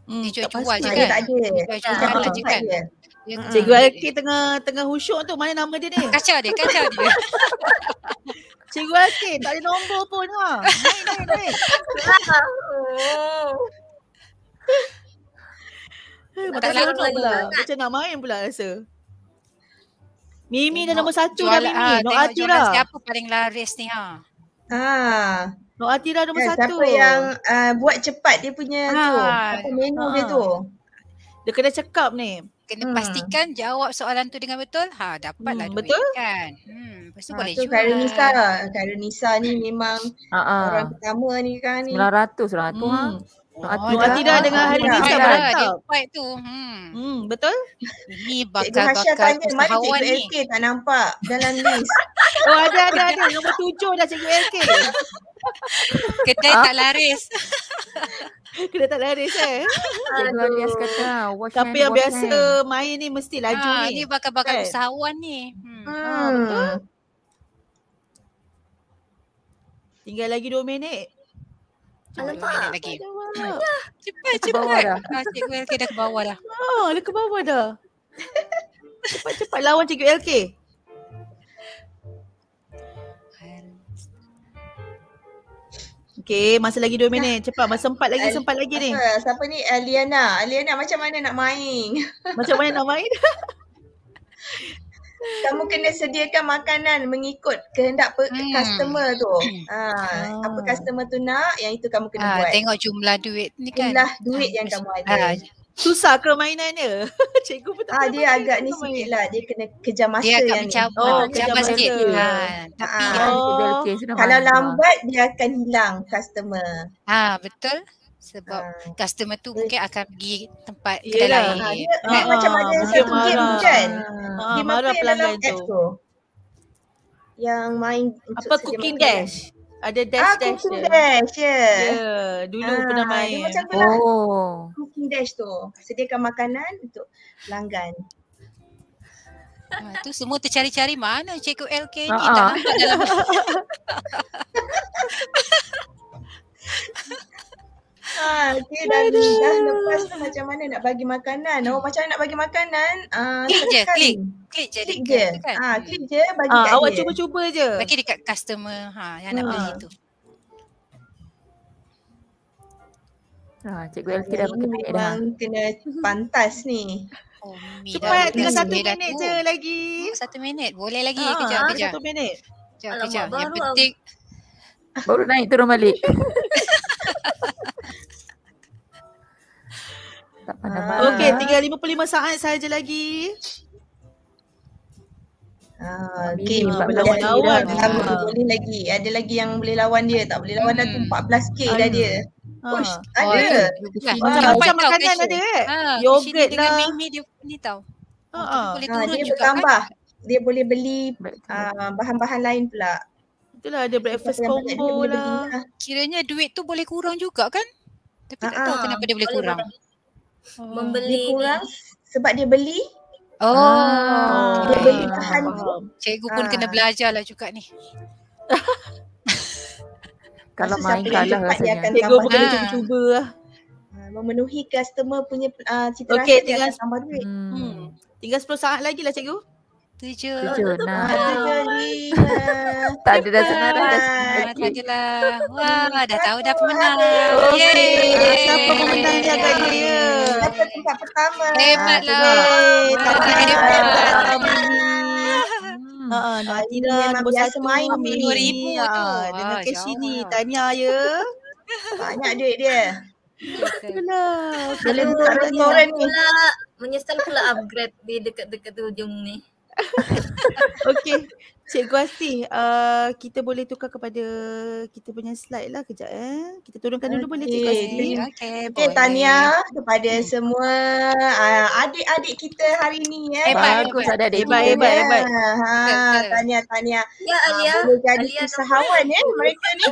Hmm, Dia tak jual-jual je kan? tak ada. Jual-jual Ah, Cakap je kan? Dia Mm-mm. Cikgu Alki tengah tengah husyuk tu. Mana nama dia ni? Kacau dia, kacau dia. Cikgu Alki tak ada nombor pun ha. Naik, naik, naik. Oh. Eh, Tak seronok pula. lagi. Macam nak main pula rasa. Mimi dah nombor satu jualan, dah Mimi. Nok tengok jualan Atira. siapa paling laris ni ha. Ah, Nok Atira nombor kan, satu. siapa yang uh, buat cepat dia punya tu, Ah, apa menu dia ah. tu. Dia kena cakap ni. Kena Hmm. pastikan jawab soalan tu dengan betul. Ha, dapatlah Hmm, duit betul? kan. Hmm, lepas tu Ha, boleh tu jual. Nisa. Khairul Nisa ni memang Ha ah. orang pertama ni kan ni. 900 lah tu ha. Hmm. Nok Oh, Atira. Atira Ah, dengan ah, Hari ah, ah, Dia berantap. fight tu. Hmm. Hmm, betul? Ini Cikgu bakal-bakal tanya, mana Cikgu ni. LK tak nampak dalam list? Oh ada ada ada. Nombor tujuh dah Cikgu LK. Kedai Ah. tak laris. Kena tak laris eh. Cikgu Alias kata Tapi yang biasa main ni mesti laju Ha, ni. ni bakal-bakal Kan? usahawan ni. Hmm. Hmm. Tinggal lagi dua minit. Alamak. minit lagi. Alamak. Cepat, Ke bawah cepat. dah. Ha, Cikgu LK dah ke bawah dah. Oh, dia ke bawah dah. Cepat-cepat lawan Cikgu LK. Okey, masa lagi dua minit. Cepat, masa sempat lagi, Al- sempat lagi ni. Apa? Siapa ni? Aliana. Aliana macam mana nak main? Macam mana nak main? Kamu kena sediakan makanan mengikut kehendak pe- Hmm. customer tu. Ha, Ah. apa customer tu nak, yang itu kamu kena Ha, buat. tengok jumlah duit ni kan. Jumlah duit yang kamu ada. Ha, Susah ke mainan dia? Cikgu pun tak Ah tahu dia agak ni sikit lah. Dia kena kejar masa dia agak yang ni. mencabar, Oh, mencabar kejar sikit. masa. Ha, tapi Ah. Kan Oh. Kalau lambat dia akan hilang customer. ha, betul. Sebab Ah. customer tu mungkin akan pergi tempat kedai Yelah. lain. Ah, dia, dia Ah, macam ada mungkin satu game marah. kan. Ah, Game marah apa yang pelanggan dalam apps tu. tu? Yang main untuk Apa cooking dash? Ada dash Ah, dash cooking dia. dash, ya. Ya, dulu Ah, pernah Dia main. macam tu lah. Oh. Cooking dash tu. Sediakan makanan untuk pelanggan. Ha, tu semua tercari-cari mana cikgu LK ni Ha, tak ha. nampak dalam Ah, okay, dah, dah lepas tu macam mana nak bagi makanan. Oh, macam mana nak bagi makanan? Ah, Klik je, klik. klik je Klik je. kan. Ah, Hmm. klik je bagi Ah, kat awak dia. cuba-cuba je. Bagi dekat customer ha yang nak Ah. beli tu. Ha, Cikgu LK Yang dah pakai minit dah. memang kena pantas ni. Oh, Cepat, tinggal dah satu dah minit tu. je lagi. Oh, Satu minit. Boleh lagi. Ah, kejap, kejap. Satu minit. Kejap, Alamak, kejap. Yang penting Baru naik turun balik. tak pandang Ah. Okey, tinggal 55 saat saja lagi. Ah, okay, lawan dah. Lama Ah. boleh lagi. Ada lagi yang boleh lawan dia. Tak boleh lawan dah tu Hmm. 14k dah Ah. dia. Ha. Ush, Oh, ada. ya. Bukan. Macam Dia makanan Cashew. ada eh. Ha, Yogurt Yogurt dengan lah. Mimi dia ni tau. Ha. Oh, ha. tapi boleh Ah, turun dia juga kan. Dia boleh beli ah, bahan-bahan lain pula. Itulah ada breakfast combo lah. lah. Kiranya duit tu boleh kurang juga kan? Tapi tak Ah, tahu ah. kenapa dia boleh Boleh, kurang. boleh. Oh. Membeli Dia ni. kurang sebab dia beli. Oh, Ah. Dia okay. beli bahan tu. Faham. Cikgu pun Ah. kena belajar lah juga ni. Kalau tu main kalah cepat dia rasanya. akan Cikgu pun kena Ah. cuba-cuba lah. Ah, memenuhi customer punya uh, cita Okey, rasa dia tinggal- akan tambah duit. Hmm. Hmm. Tinggal 10 saat lagi lah cikgu. Tujuh. Tujuh, Ah, nah. tujuh. Tak ada dah senarai dah. Ah, tak adalah. Wah, dah tahu dah pemenang. habis. Yeay. Siapa pemenang dia agak dia? Tempat pertama. Wah, tahniah. hebat. Hmm. Ha ah, Ah, ini Natira memang nombor biasa main ni. Mimi. 2000 tu. Ah, dengan cash jauh ni. lah. Tahniah ya. Banyak duit dia. Itulah. Boleh Kalau buka restoran ni. Menyesal pula upgrade di dekat-dekat hujung ni. Okey. Cikgu Asti, uh, kita boleh tukar kepada kita punya slide lah kejap eh. Kita turunkan dulu boleh Cikgu. Asti? Okay, Okay, tahniah kepada semua uh, adik-adik kita hari ni ya. Hebat, Bagus ada adik Hebat, hebat, hebat. Ha, Betul. tahniah, tahniah. Ya Alia. boleh jadi Alia usahawan ya mereka ni.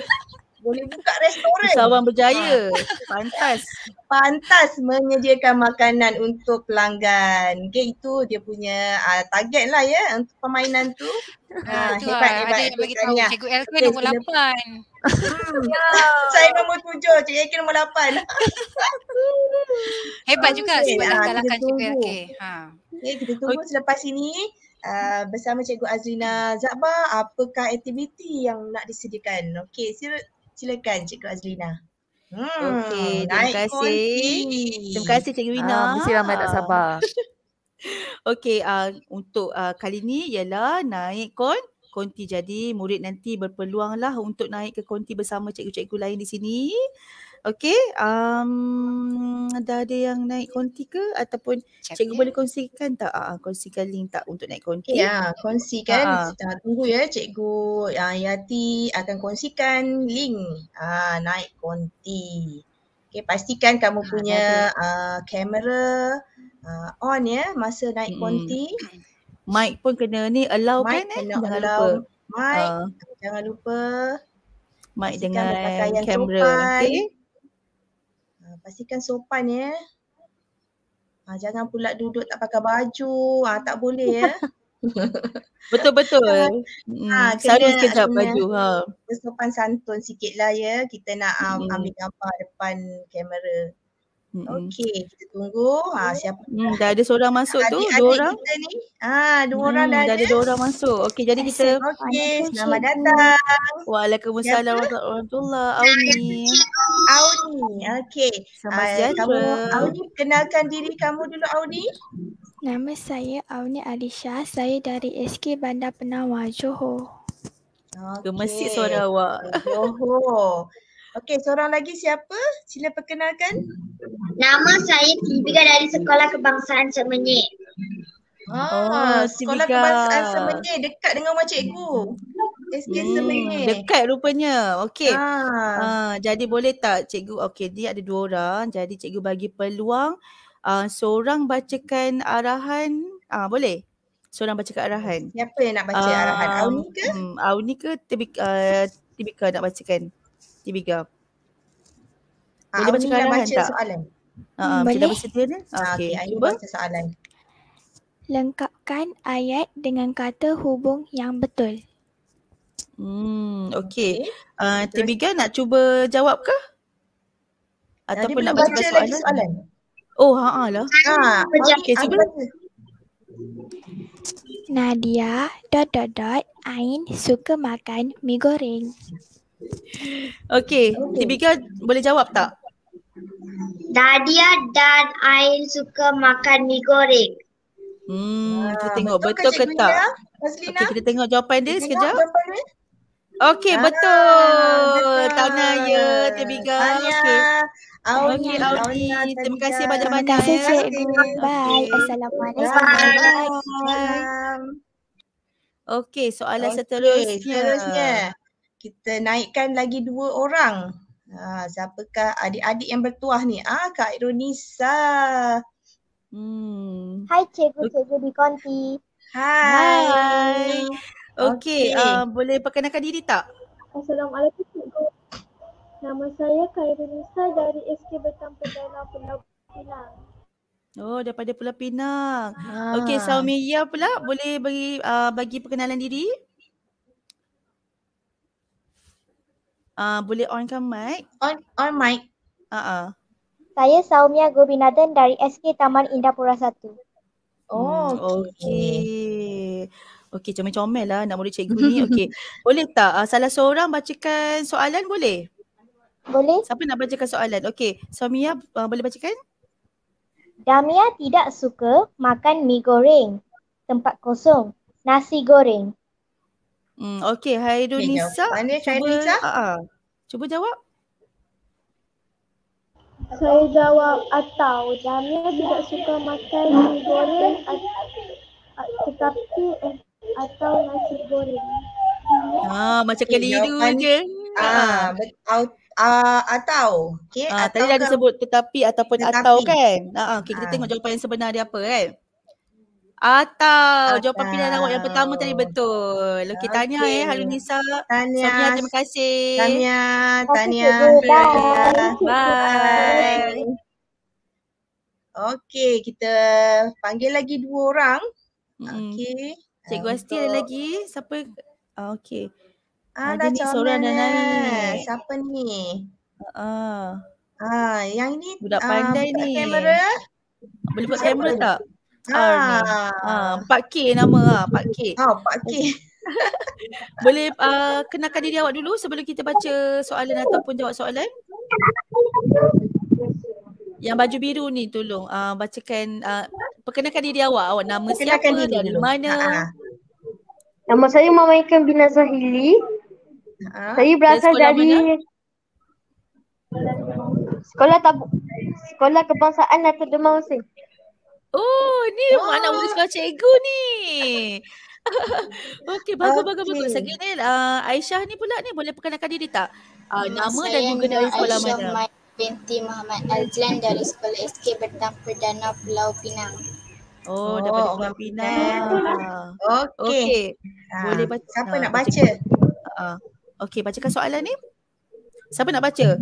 Boleh buka restoran. Usahawan berjaya. Pantas. Pantas menyediakan makanan untuk pelanggan. Okay, itu dia punya uh, target lah ya untuk permainan tu. Ah, Ha, tu hebat, lah. hebat. Ada yang bagi tahu. Cikgu LK Okey, nombor sila- 8. Ya. Saya nombor tujuh, Cik Eki nombor lapan. Hebat juga Okey, sebab dah ah, kita kalahkan Cikgu tunggu. LK. Ha. Okay, kita tunggu selepas ini uh, bersama Cikgu Azlina Zakbar apakah aktiviti yang nak disediakan. Okey, sila, silakan Cikgu Azlina. Hmm, Okey, terima kasih. konti. Terima kasih Cikgu Wina. Ah, mesti ramai tak sabar. Okey, uh, untuk uh, kali ni ialah naik kon konti. Jadi murid nanti berpeluang lah untuk naik ke konti bersama cikgu-cikgu lain di sini. Okey, um, dah ada yang naik konti ke ataupun cikgu boleh kongsikan tak? Uh, kongsikan link tak untuk naik konti? Ya, kongsikan. Ha. Uh, tunggu ya cikgu uh, Yati akan kongsikan link uh, naik konti. Okay, pastikan kamu punya uh, kamera uh, on ya masa naik Mm-mm. konti. Mic pun kena ni allow Mic kan eh? kena Jangan allow. lupa. Mic, Uh, jangan lupa. mic dengan kamera. Okey. Pastikan sopan ya. Uh, jangan pula duduk tak pakai baju. Uh, tak boleh ya. Betul betul. Hmm, Ah, sarung kena- sekejap baju ha. Bersopan santun sikit lah ya. Kita nak um, Mm-mm. ambil gambar depan kamera. Okey, kita tunggu. Ha, siapa Hmm, dah ada seorang masuk tu, adik-adik dua orang. kita ni? Ah, dua orang Hmm, dah dah ada. ada dua orang masuk. Okey, jadi kita Okey, Waalaikumsalam. selamat datang. Waalaikumsalam warahmatullahi Auni. Auni. Okey. Selamat Ah, sejahtera. kamu Auni kenalkan diri kamu dulu Auni. Nama saya Auni Alisha. Saya dari SK Bandar Penawar, Johor. Gemesit Okey. suara awak. Johor. Okey, seorang lagi siapa? Sila perkenalkan. Nama saya Tibika dari Sekolah Kebangsaan Semenyik. Ah, Oh, Sekolah. Kebangsaan Semenyih dekat dengan rumah cikgu. SK Hmm, Semenyih. dekat rupanya. Okey. Ah. Ah, jadi boleh tak cikgu, okey dia ada dua orang. Jadi cikgu bagi peluang uh, seorang bacakan arahan. Ah, boleh? Seorang bacakan arahan. Siapa yang nak baca arahan? Um, Auni ke? Hmm, Auni ke Tibika, uh, Tibika nak bacakan? Tibika. Ah, boleh arahan baca tak? soalan. Uh, macam dah Boleh. bersedia ni? Okey, Okey, Aini cuba. baca soalan. Lengkapkan ayat dengan kata hubung yang betul. Hmm, okey. Okey. Uh, Tibika nak cuba jawab ke? Ataupun nak baca lagi soalan? soalan. Oh, ha ah lah. Ah. Auni, Okey, Auni cuba. baca. Nadia dot dot dot Ain suka makan mi goreng. Okey, Okey. Tibika boleh jawab tak? Nadia dan Ain suka makan mie goreng. Hmm, kita Ah, tengok betul betul ke tak? Okey, kita tengok jawapan dia Tengok sekejap. jawapan dia. Okey, Ah, betul. betul. Tahniah ya, Tibika. Okey. Auni, Okey, Auni. Tahniah, Terima kasih Terima banyak-banyak kasih ya. cikgu. Bye. Okey. Assalamualaikum. Bye. Okey, soalan Okey, seterusnya. seterusnya. Kita naikkan lagi dua orang. Ha, siapakah adik-adik yang bertuah ni? Ah, Kak Ironisa. Hmm. Hai cikgu-cikgu di konti. Hai. Hai. Okey, Okey. uh, boleh perkenalkan diri tak? Assalamualaikum cikgu. Nama saya Khairunisa dari SK Betang Perdana Pulau Pinang. Oh, daripada Pulau Pinang. Ha. Okey, Saumia pula boleh bagi uh, bagi perkenalan diri? Uh, boleh onkan mic? On, on mic. Uh -uh. Saya Saumia Gobinathan dari SK Taman Indapura 1. Oh, Hmm, okey. okey. Okey, comel-comel lah nak murid cikgu ni. Okey. Boleh tak uh, salah seorang bacakan soalan boleh? Boleh? Siapa nak bacakan soalan? Okey, Saumia uh, boleh bacakan? Damia tidak suka makan mie goreng. Tempat kosong. Nasi goreng. Hmm, okey, Hairunisa. jawapan dia, cuba, Hairunisa. uh, uh, cuba jawab. Saya jawab atau Damia tidak suka makan mie goreng tetapi eh, atau nasi goreng. Ah, macam Okey, keliru jawapan- je. Ah, au- ah, atau. Okey, Ah, atau tadi dah disebut tetapi ataupun Tetapi. atau kan? Ah, okay, kita Ah. tengok jawapan yang sebenar dia apa kan? Atau. Jawapan pilihan awak yang pertama tadi betul. Okey, tanya Okey. eh Halunisa. Tahniah. Sonia, terima kasih. Tahniah, Terima kasih, tahniah. cikgu. Bye. Bye. Okey, kita panggil lagi dua orang. Okey. Cikgu Asti ada lagi? Siapa? Ah, okey. Ah, Ada dah ni seorang eh. naik. Siapa ni? Ah, Ah, yang ini Budak ah, pandai buka ni. kamera. boleh buat kamera ni? tak? Ni. Ah, 4K nama ah, 4K. Oh, Pak K. Boleh uh, kenalkan diri awak dulu sebelum kita baca soalan ataupun jawab soalan? Yang baju biru ni tolong uh, bacakan uh, perkenalkan diri awak. Awak nama Perkenalkan siapa, diri dari dulu. mana? Ha. Nama saya Mama Ikan Bina Zahili. Ha. Saya berasal dari Sekolah Tabu Sekolah Kebangsaan Datuk Demam Hussein. Oh, ni Oh. anak murid sekolah cikgu ni. Okey, bagus bagus bagus. Okey. Sekali uh, Aisyah ni pula ni boleh perkenalkan diri tak? Uh, nama dan Saya juga dari sekolah Aisyah mana? Mai binti Muhammad Azlan dari Sekolah SK Bertang Perdana Pulau Pinang. Oh, Oh, daripada Pulau Pinang. Okey. Okey. Ha. Boleh baca. Siapa ha, nak baca? Uh, Okey, bacakan soalan ni. Siapa nak baca?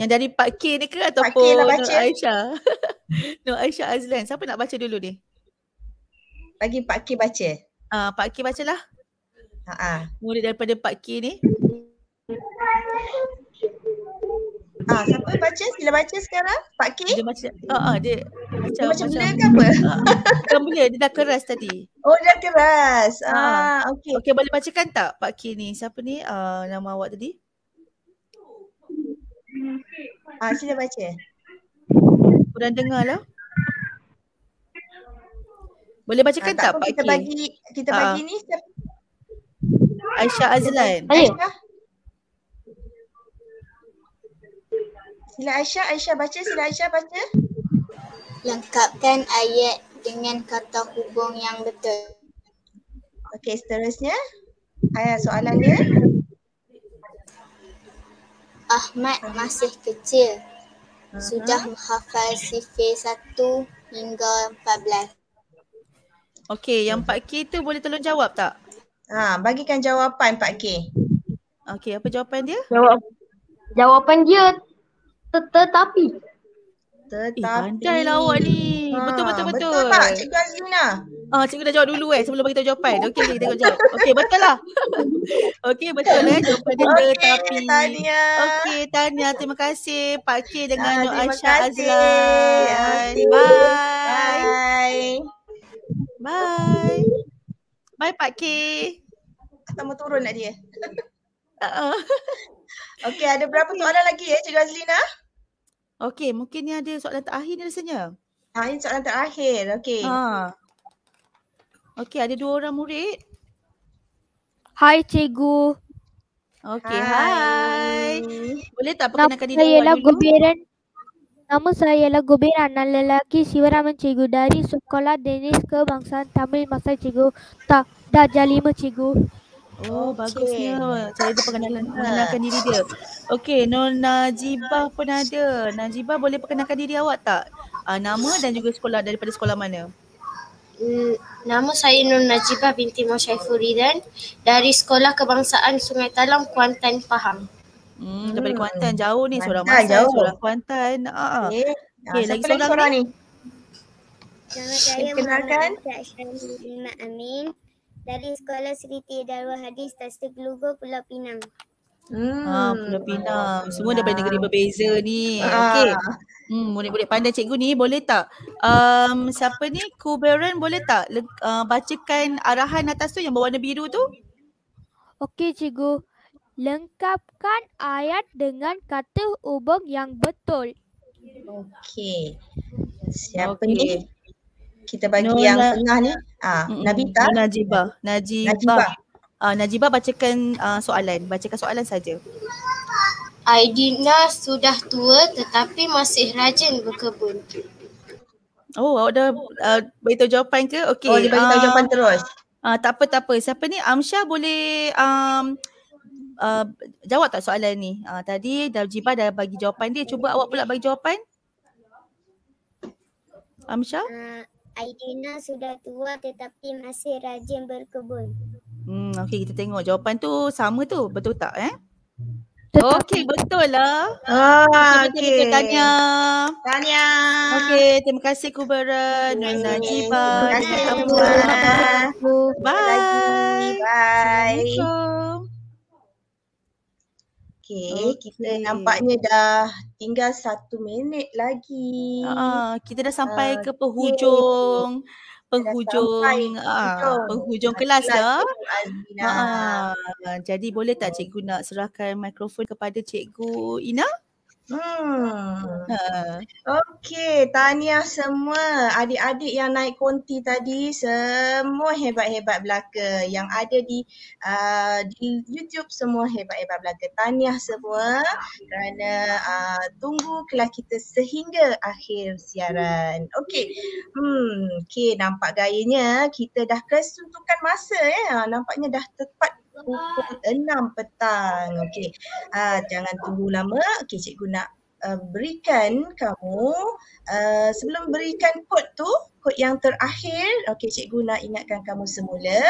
Yang dari Pak K ni ke ataupun K lah Nur baca. Aisyah? Nur Aisyah Azlan. Siapa nak baca dulu ni? Bagi Pak K baca. Ah, Pak K bacalah. Ha ah. Murid daripada Pak K ni. Ah, siapa baca? Sila baca sekarang. Pak K. Dia baca. Ah, ah, dia Dia macam macam bela ke apa? Ah, Bukan bela, dia dah keras tadi. Oh, dah keras. Ah. Ah, okey. Okey, boleh bacakan tak Pak K ni? Siapa ni? Uh, nama awak tadi? Ah, sila baca. Kurang dengar lah. Boleh bacakan Ah, tak, apa Pak kita bagi kita Ah. bagi ni siapa? Aisyah Azlan. Aisyah. Sila Aisyah, Aisyah baca, sila Aisyah baca. Lengkapkan ayat dengan kata hubung yang betul. Okey, seterusnya. Ayat soalan dia. Ahmad masih kecil. Sudah menghafal sifir 1 hingga 14. Okey, yang Pak K tu boleh tolong jawab tak? Ha, bagikan jawapan Pak K. Okey, apa jawapan dia? Jawab jawapan dia tet- tetapi. Eh, Tetapi. pandai lah awak ni. Ha, Betul, betul, betul. Betul tak Cikgu Azlina? Ah, cikgu dah jawab dulu eh sebelum bagi tahu jawapan. Okey, okey, tengok jawab. Okey, betul lah. Okey, betul eh jawapan dia Okey, tetapi. tahniah. Okey, Tania. Terima kasih Pak K dengan Ah, Nur Aisyah. Azlan. Bye. Bye. Bye. Bye Pak K. Mau turun nak dia? Uh-uh. Okey, ada berapa soalan lagi ya Cikgu Azlina? Okey, mungkin ni ada soalan terakhir ni rasanya. Ha, ini soalan terakhir. Okey. Ha. Okey, ada dua orang murid. Hai cikgu. Okey, hai. Boleh tak perkenalkan diri saya awak ialah dulu? Gobiran. Nama saya ialah Gobiran dan lelaki Sivaraman cikgu dari Sekolah Denis Kebangsaan Tamil Masai cikgu. Tak, darjah lima cikgu. Oh, bagusnya. Cara dia pengenalan, pengenalkan diri dia. Okey, Nur Najibah pun ada. Najibah boleh perkenalkan diri awak tak? Uh, nama dan juga sekolah daripada sekolah mana? Hmm, Nama saya Nur Najibah binti Mosyaiful Ridan dari Sekolah Kebangsaan Sungai Talam, Kuantan, Pahang. Hmm, daripada Hmm. Kuantan jauh ni, seorang Kuantan Masai, jauh. seorang Kuantan. Ah, ah. Okey. Ha, Okey, siapa lagi seorang seorang ni? Nama saya Perkenalkan. Muhammad Amin dari Sekolah Sri T Darul Hadis Tasdik Lugo Pulau Pinang. Hmm. Ah, Pulau Pinang. Semua daripada negeri berbeza ni. Ah. Okey. Hmm, murid-murid pandai cikgu ni boleh tak? Um, siapa ni? Kuberan boleh tak le- uh, bacakan arahan atas tu yang berwarna biru tu? Okey cikgu. Lengkapkan ayat dengan kata hubung yang betul. Okey. Siapa Okey. ni? Kita bagi Nur yang tengah ni. Ah, Mm-mm. Nabita. Najibah. Najibah. Najibah. Uh, Najibah bacakan uh, soalan. Bacakan soalan saja. Aidina sudah tua tetapi masih rajin berkebun. Oh, awak dah uh, beritahu jawapan ke? Okey. Oh, dia bagi tahu ah, jawapan terus. Ah, tak apa, tak apa. Siapa ni? Amsyah boleh um, uh, jawab tak soalan ni? Ah, tadi Najibah dah bagi jawapan dia. Cuba awak pula bagi jawapan. Amsyah? Uh, Aidina sudah tua tetapi masih rajin berkebun. Hmm, okey kita tengok jawapan tu sama tu. Betul tak eh? Okey, betul lah. Ah, betul, betul. Tanya. Tanya. Okey, terima kasih Kubara, Nur Najibah. Terima kasih. Amsyah. Bye. Bye. Assalamualaikum. Okey, kita Okey. nampaknya dah tinggal satu minit lagi. Ah, kita dah sampai Ah, ke penghujung penghujung ah, penghujung. kelas dah. Ah, jadi boleh tak cikgu nak serahkan mikrofon kepada cikgu Ina? Hmm. Ha. Okey, tahniah semua adik-adik yang naik konti tadi semua hebat-hebat belaka yang ada di uh, di YouTube semua hebat-hebat belaka. Tahniah semua kerana uh, tunggu kelas kita sehingga akhir siaran. Okey. Hmm, okey nampak gayanya kita dah kesuntukan masa ya. Nampaknya dah tepat pukul 6 petang. Okey. Uh, jangan tunggu lama. Okey, cikgu nak uh, berikan kamu uh, sebelum berikan kod tu, kod yang terakhir, okey cikgu nak ingatkan kamu semula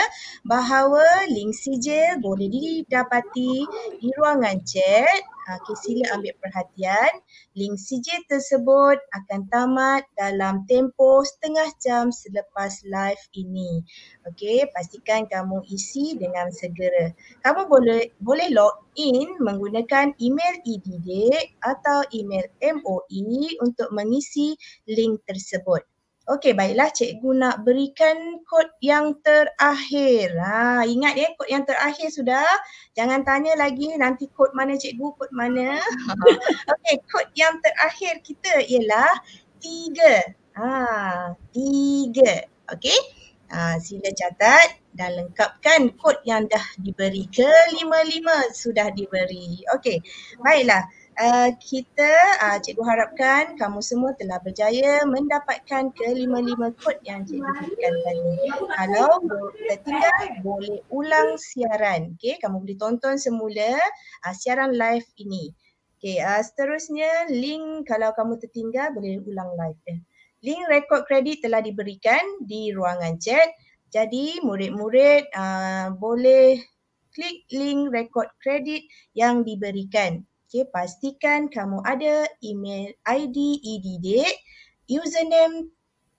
bahawa link sijil boleh didapati di ruangan chat. Okey sila ambil perhatian. Link sijil tersebut akan tamat dalam tempoh setengah jam selepas live ini. Okey, pastikan kamu isi dengan segera. Kamu boleh boleh log in menggunakan email e-didik atau email MOE untuk mengisi link tersebut. Okey, baiklah cikgu nak berikan kod yang terakhir. Ha, ingat ya kod yang terakhir sudah. Jangan tanya lagi nanti kod mana cikgu, kod mana. Okey, kod yang terakhir kita ialah tiga. Ha, tiga. Okey. Ha, sila catat dan lengkapkan kod yang dah diberi. Kelima-lima sudah diberi. Okey, baiklah. Uh, kita, uh, cikgu harapkan kamu semua telah berjaya mendapatkan kelima-lima kod yang cikgu berikan tadi. Kalau tertinggal, boleh ulang siaran. Okay, kamu boleh tonton semula uh, siaran live ini. Okay, uh, seterusnya link kalau kamu tertinggal boleh ulang live. Eh. Link rekod kredit telah diberikan di ruangan chat. Jadi murid-murid uh, boleh klik link rekod kredit yang diberikan. Okay, pastikan kamu ada email ID e-didik, username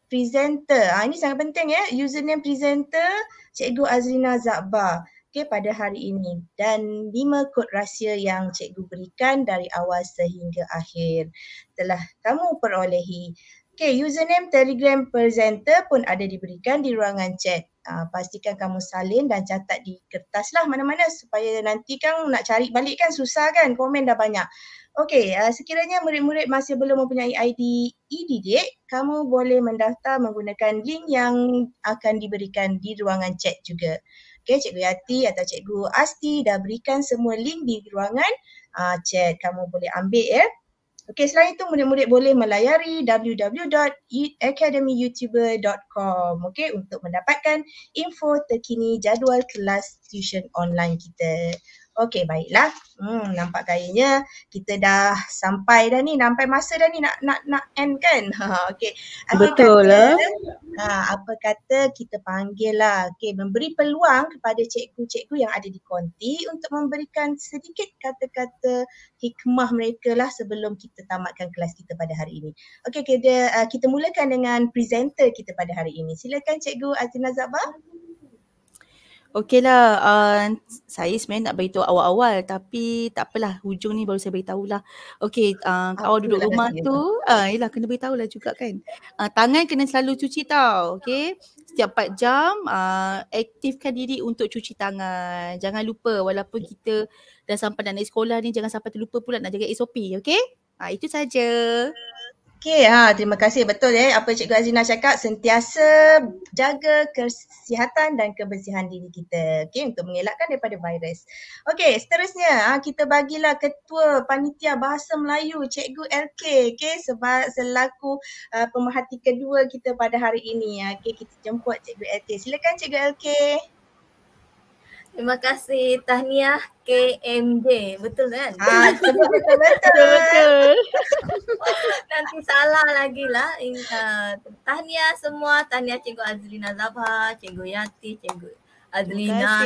presenter. Ah ini sangat penting ya. Username presenter Cikgu Azrina Zakbar. Okay, pada hari ini dan lima kod rahsia yang cikgu berikan dari awal sehingga akhir telah kamu perolehi. Okay, username Telegram presenter pun ada diberikan di ruangan chat. Uh, pastikan kamu salin dan catat di kertas lah mana-mana supaya nanti kan nak cari balik kan susah kan komen dah banyak. Okey, uh, sekiranya murid-murid masih belum mempunyai ID e-didik, kamu boleh mendaftar menggunakan link yang akan diberikan di ruangan chat juga. Okey, Cikgu Yati atau Cikgu Asti dah berikan semua link di ruangan uh, chat. Kamu boleh ambil ya. Okey, selain itu murid-murid boleh melayari www.academyyoutuber.com okey untuk mendapatkan info terkini jadual kelas tuition online kita. Okey, baiklah. Hmm, nampak gayanya kita dah sampai dah ni, sampai masa dah ni nak nak nak end kan? Ha, okey. Betul lah. Ha, apa kata kita panggil lah, okey, memberi peluang kepada cikgu-cikgu yang ada di konti untuk memberikan sedikit kata-kata hikmah mereka lah sebelum kita tamatkan kelas kita pada hari ini. Okey, kita uh, kita mulakan dengan presenter kita pada hari ini. Silakan Cikgu Azina Zabah. Okey lah, uh, saya sebenarnya nak beritahu awal-awal tapi tak apalah hujung ni baru saya beritahu lah. Okey, uh, awal duduk rumah tu, uh, yelah kena beritahu lah juga kan. Uh, tangan kena selalu cuci tau, okey. Setiap 4 jam, uh, aktifkan diri untuk cuci tangan. Jangan lupa walaupun kita dah sampai nak naik sekolah ni jangan sampai terlupa pula nak jaga SOP, okey. Uh, itu saja. Okey, ha, terima kasih. Betul eh apa Cikgu Azina cakap sentiasa jaga kesihatan dan kebersihan diri kita. Okey, untuk mengelakkan daripada virus. Okey, seterusnya ha, kita bagilah Ketua Panitia Bahasa Melayu Cikgu LK okey sebab selaku uh, pemerhati kedua kita pada hari ini. Okey, kita jemput Cikgu LK. Silakan Cikgu LK. Terima kasih tahniah KMJ. Betul kan? Ah, betul betul betul. Betul. Nanti salah lagi lah. Uh, tahniah semua. Tahniah Cikgu Azrina Zabha, Cikgu Yati, Cikgu Adlina,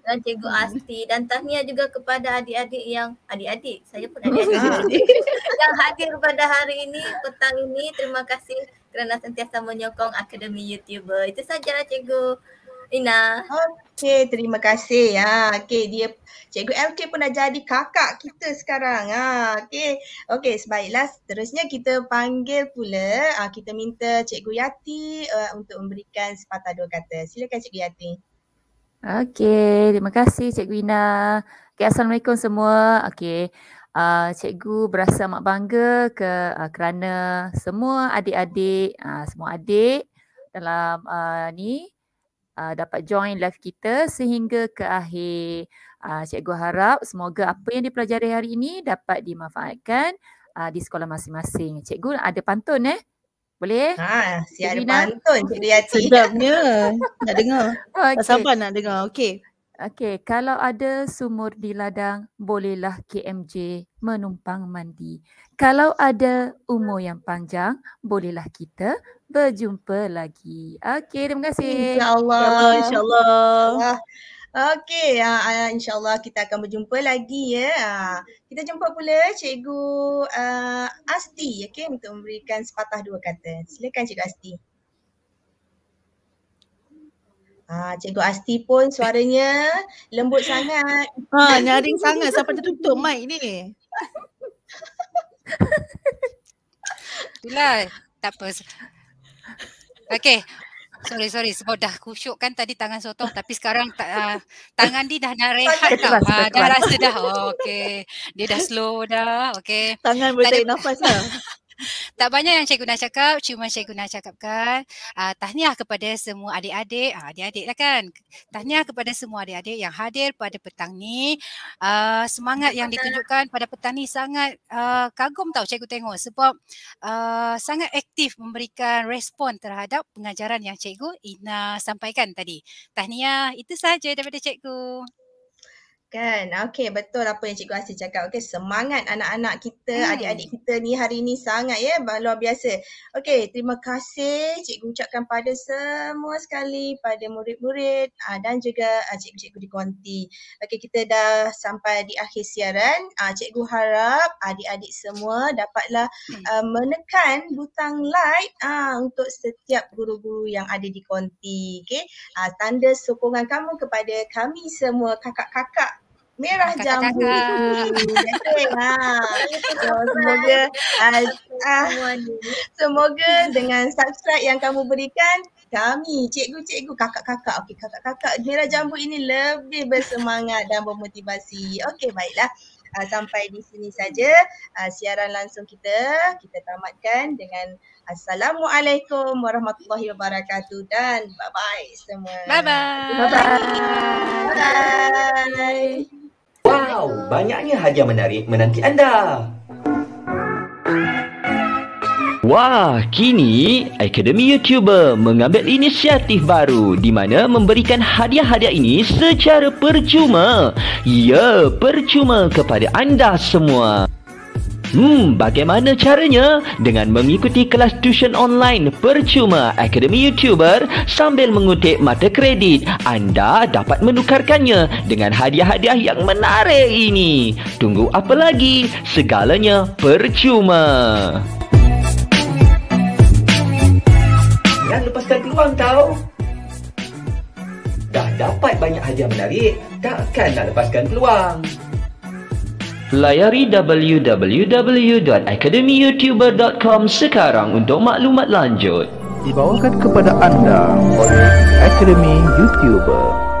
dan Cikgu Asti dan tahniah juga kepada adik-adik yang adik-adik. Saya pun adik-adik yang hadir pada hari ini, petang ini. Terima kasih kerana sentiasa menyokong Akademi YouTuber. Itu sajalah Cikgu. Ina. Okey, terima kasih. Ha, okey, dia Cikgu LK pun dah jadi kakak kita sekarang. Ha, okey. Okey, sebaiklah seterusnya kita panggil pula, ha, kita minta Cikgu Yati uh, untuk memberikan sepatah dua kata. Silakan Cikgu Yati. Okey, terima kasih Cikgu Ina. Okay, Assalamualaikum semua. Okey. uh, cikgu berasa amat bangga ke uh, kerana semua adik-adik, uh, semua adik dalam uh, ni uh, dapat join live kita sehingga ke akhir. Uh, cikgu harap semoga apa yang dipelajari hari ini dapat dimanfaatkan uh, di sekolah masing-masing. Cikgu ada pantun eh? Boleh? Ha, si ada Rina? pantun Cikgu Yati. Sedapnya. Nak dengar. Tak sabar nak dengar. Okey. Okey, kalau ada sumur di ladang, bolehlah KMJ menumpang mandi. Kalau ada umur yang panjang, bolehlah kita berjumpa lagi. Okey, terima kasih. InsyaAllah. InsyaAllah. Okey, uh, uh, insyaAllah kita akan berjumpa lagi ya. Uh, kita jumpa pula Cikgu uh, Asti okay, untuk memberikan sepatah dua kata. Silakan Cikgu Asti. Ah, Cikgu Asti pun suaranya lembut sangat. Ha, nyaring sangat sampai tertutup mic ni. Itulah. Tak apa. Okay. Sorry, sorry. Sebab dah kusyuk kan tadi tangan sotong tapi sekarang ta- uh, tangan dia dah nak rehat tau. Uh, dah rasa dah. Oh, okay. Dia dah slow dah. Okay. Tangan boleh tarik nafas lah. Tak banyak yang cikgu nak cakap, cuma cikgu nak cakapkan uh, tahniah kepada semua adik-adik, uh, adik-adik lah kan. Tahniah kepada semua adik-adik yang hadir pada petang ni. Uh, semangat yang ditunjukkan pada petang ni sangat uh, kagum tau cikgu tengok sebab uh, sangat aktif memberikan respon terhadap pengajaran yang cikgu Ina sampaikan tadi. Tahniah, itu sahaja daripada cikgu. Kan, okey betul apa yang Cikgu Asti cakap. Okey, semangat anak-anak kita, Hmm. adik-adik kita ni hari ni sangat ya, ba- luar biasa. Okey, terima kasih Cikgu ucapkan pada semua sekali, pada murid-murid uh, dan juga uh, cikgu-cikgu di konti. Okey, kita dah sampai di akhir siaran. Uh, cikgu harap adik-adik semua dapatlah uh, menekan butang like uh, untuk setiap guru-guru yang ada di konti. Okey, uh, tanda sokongan kamu kepada kami semua kakak-kakak merah jambu. Ha. So, semoga uh, uh, semoga dengan subscribe yang kamu berikan kami, cikgu-cikgu, kakak-kakak, okey kakak-kakak merah jambu ini lebih bersemangat dan bermotivasi. Okey, baiklah. Uh, sampai di sini saja uh, siaran langsung kita. Kita tamatkan dengan Assalamualaikum warahmatullahi wabarakatuh dan bye-bye semua. Bye-bye. Bye-bye. Bye. Wow, banyaknya hadiah menarik menanti anda. Wah, kini Akademi YouTuber mengambil inisiatif baru di mana memberikan hadiah-hadiah ini secara percuma. Ya, percuma kepada anda semua. Hmm, bagaimana caranya? Dengan mengikuti kelas tuition online percuma Akademi YouTuber sambil mengutip mata kredit, anda dapat menukarkannya dengan hadiah-hadiah yang menarik ini. Tunggu apa lagi? Segalanya percuma. Jangan lepaskan peluang tau. Dah dapat banyak hadiah menarik, takkan nak lepaskan peluang. Layari www.academyyoutuber.com sekarang untuk maklumat lanjut. Dibawakan kepada anda oleh Akademi YouTuber.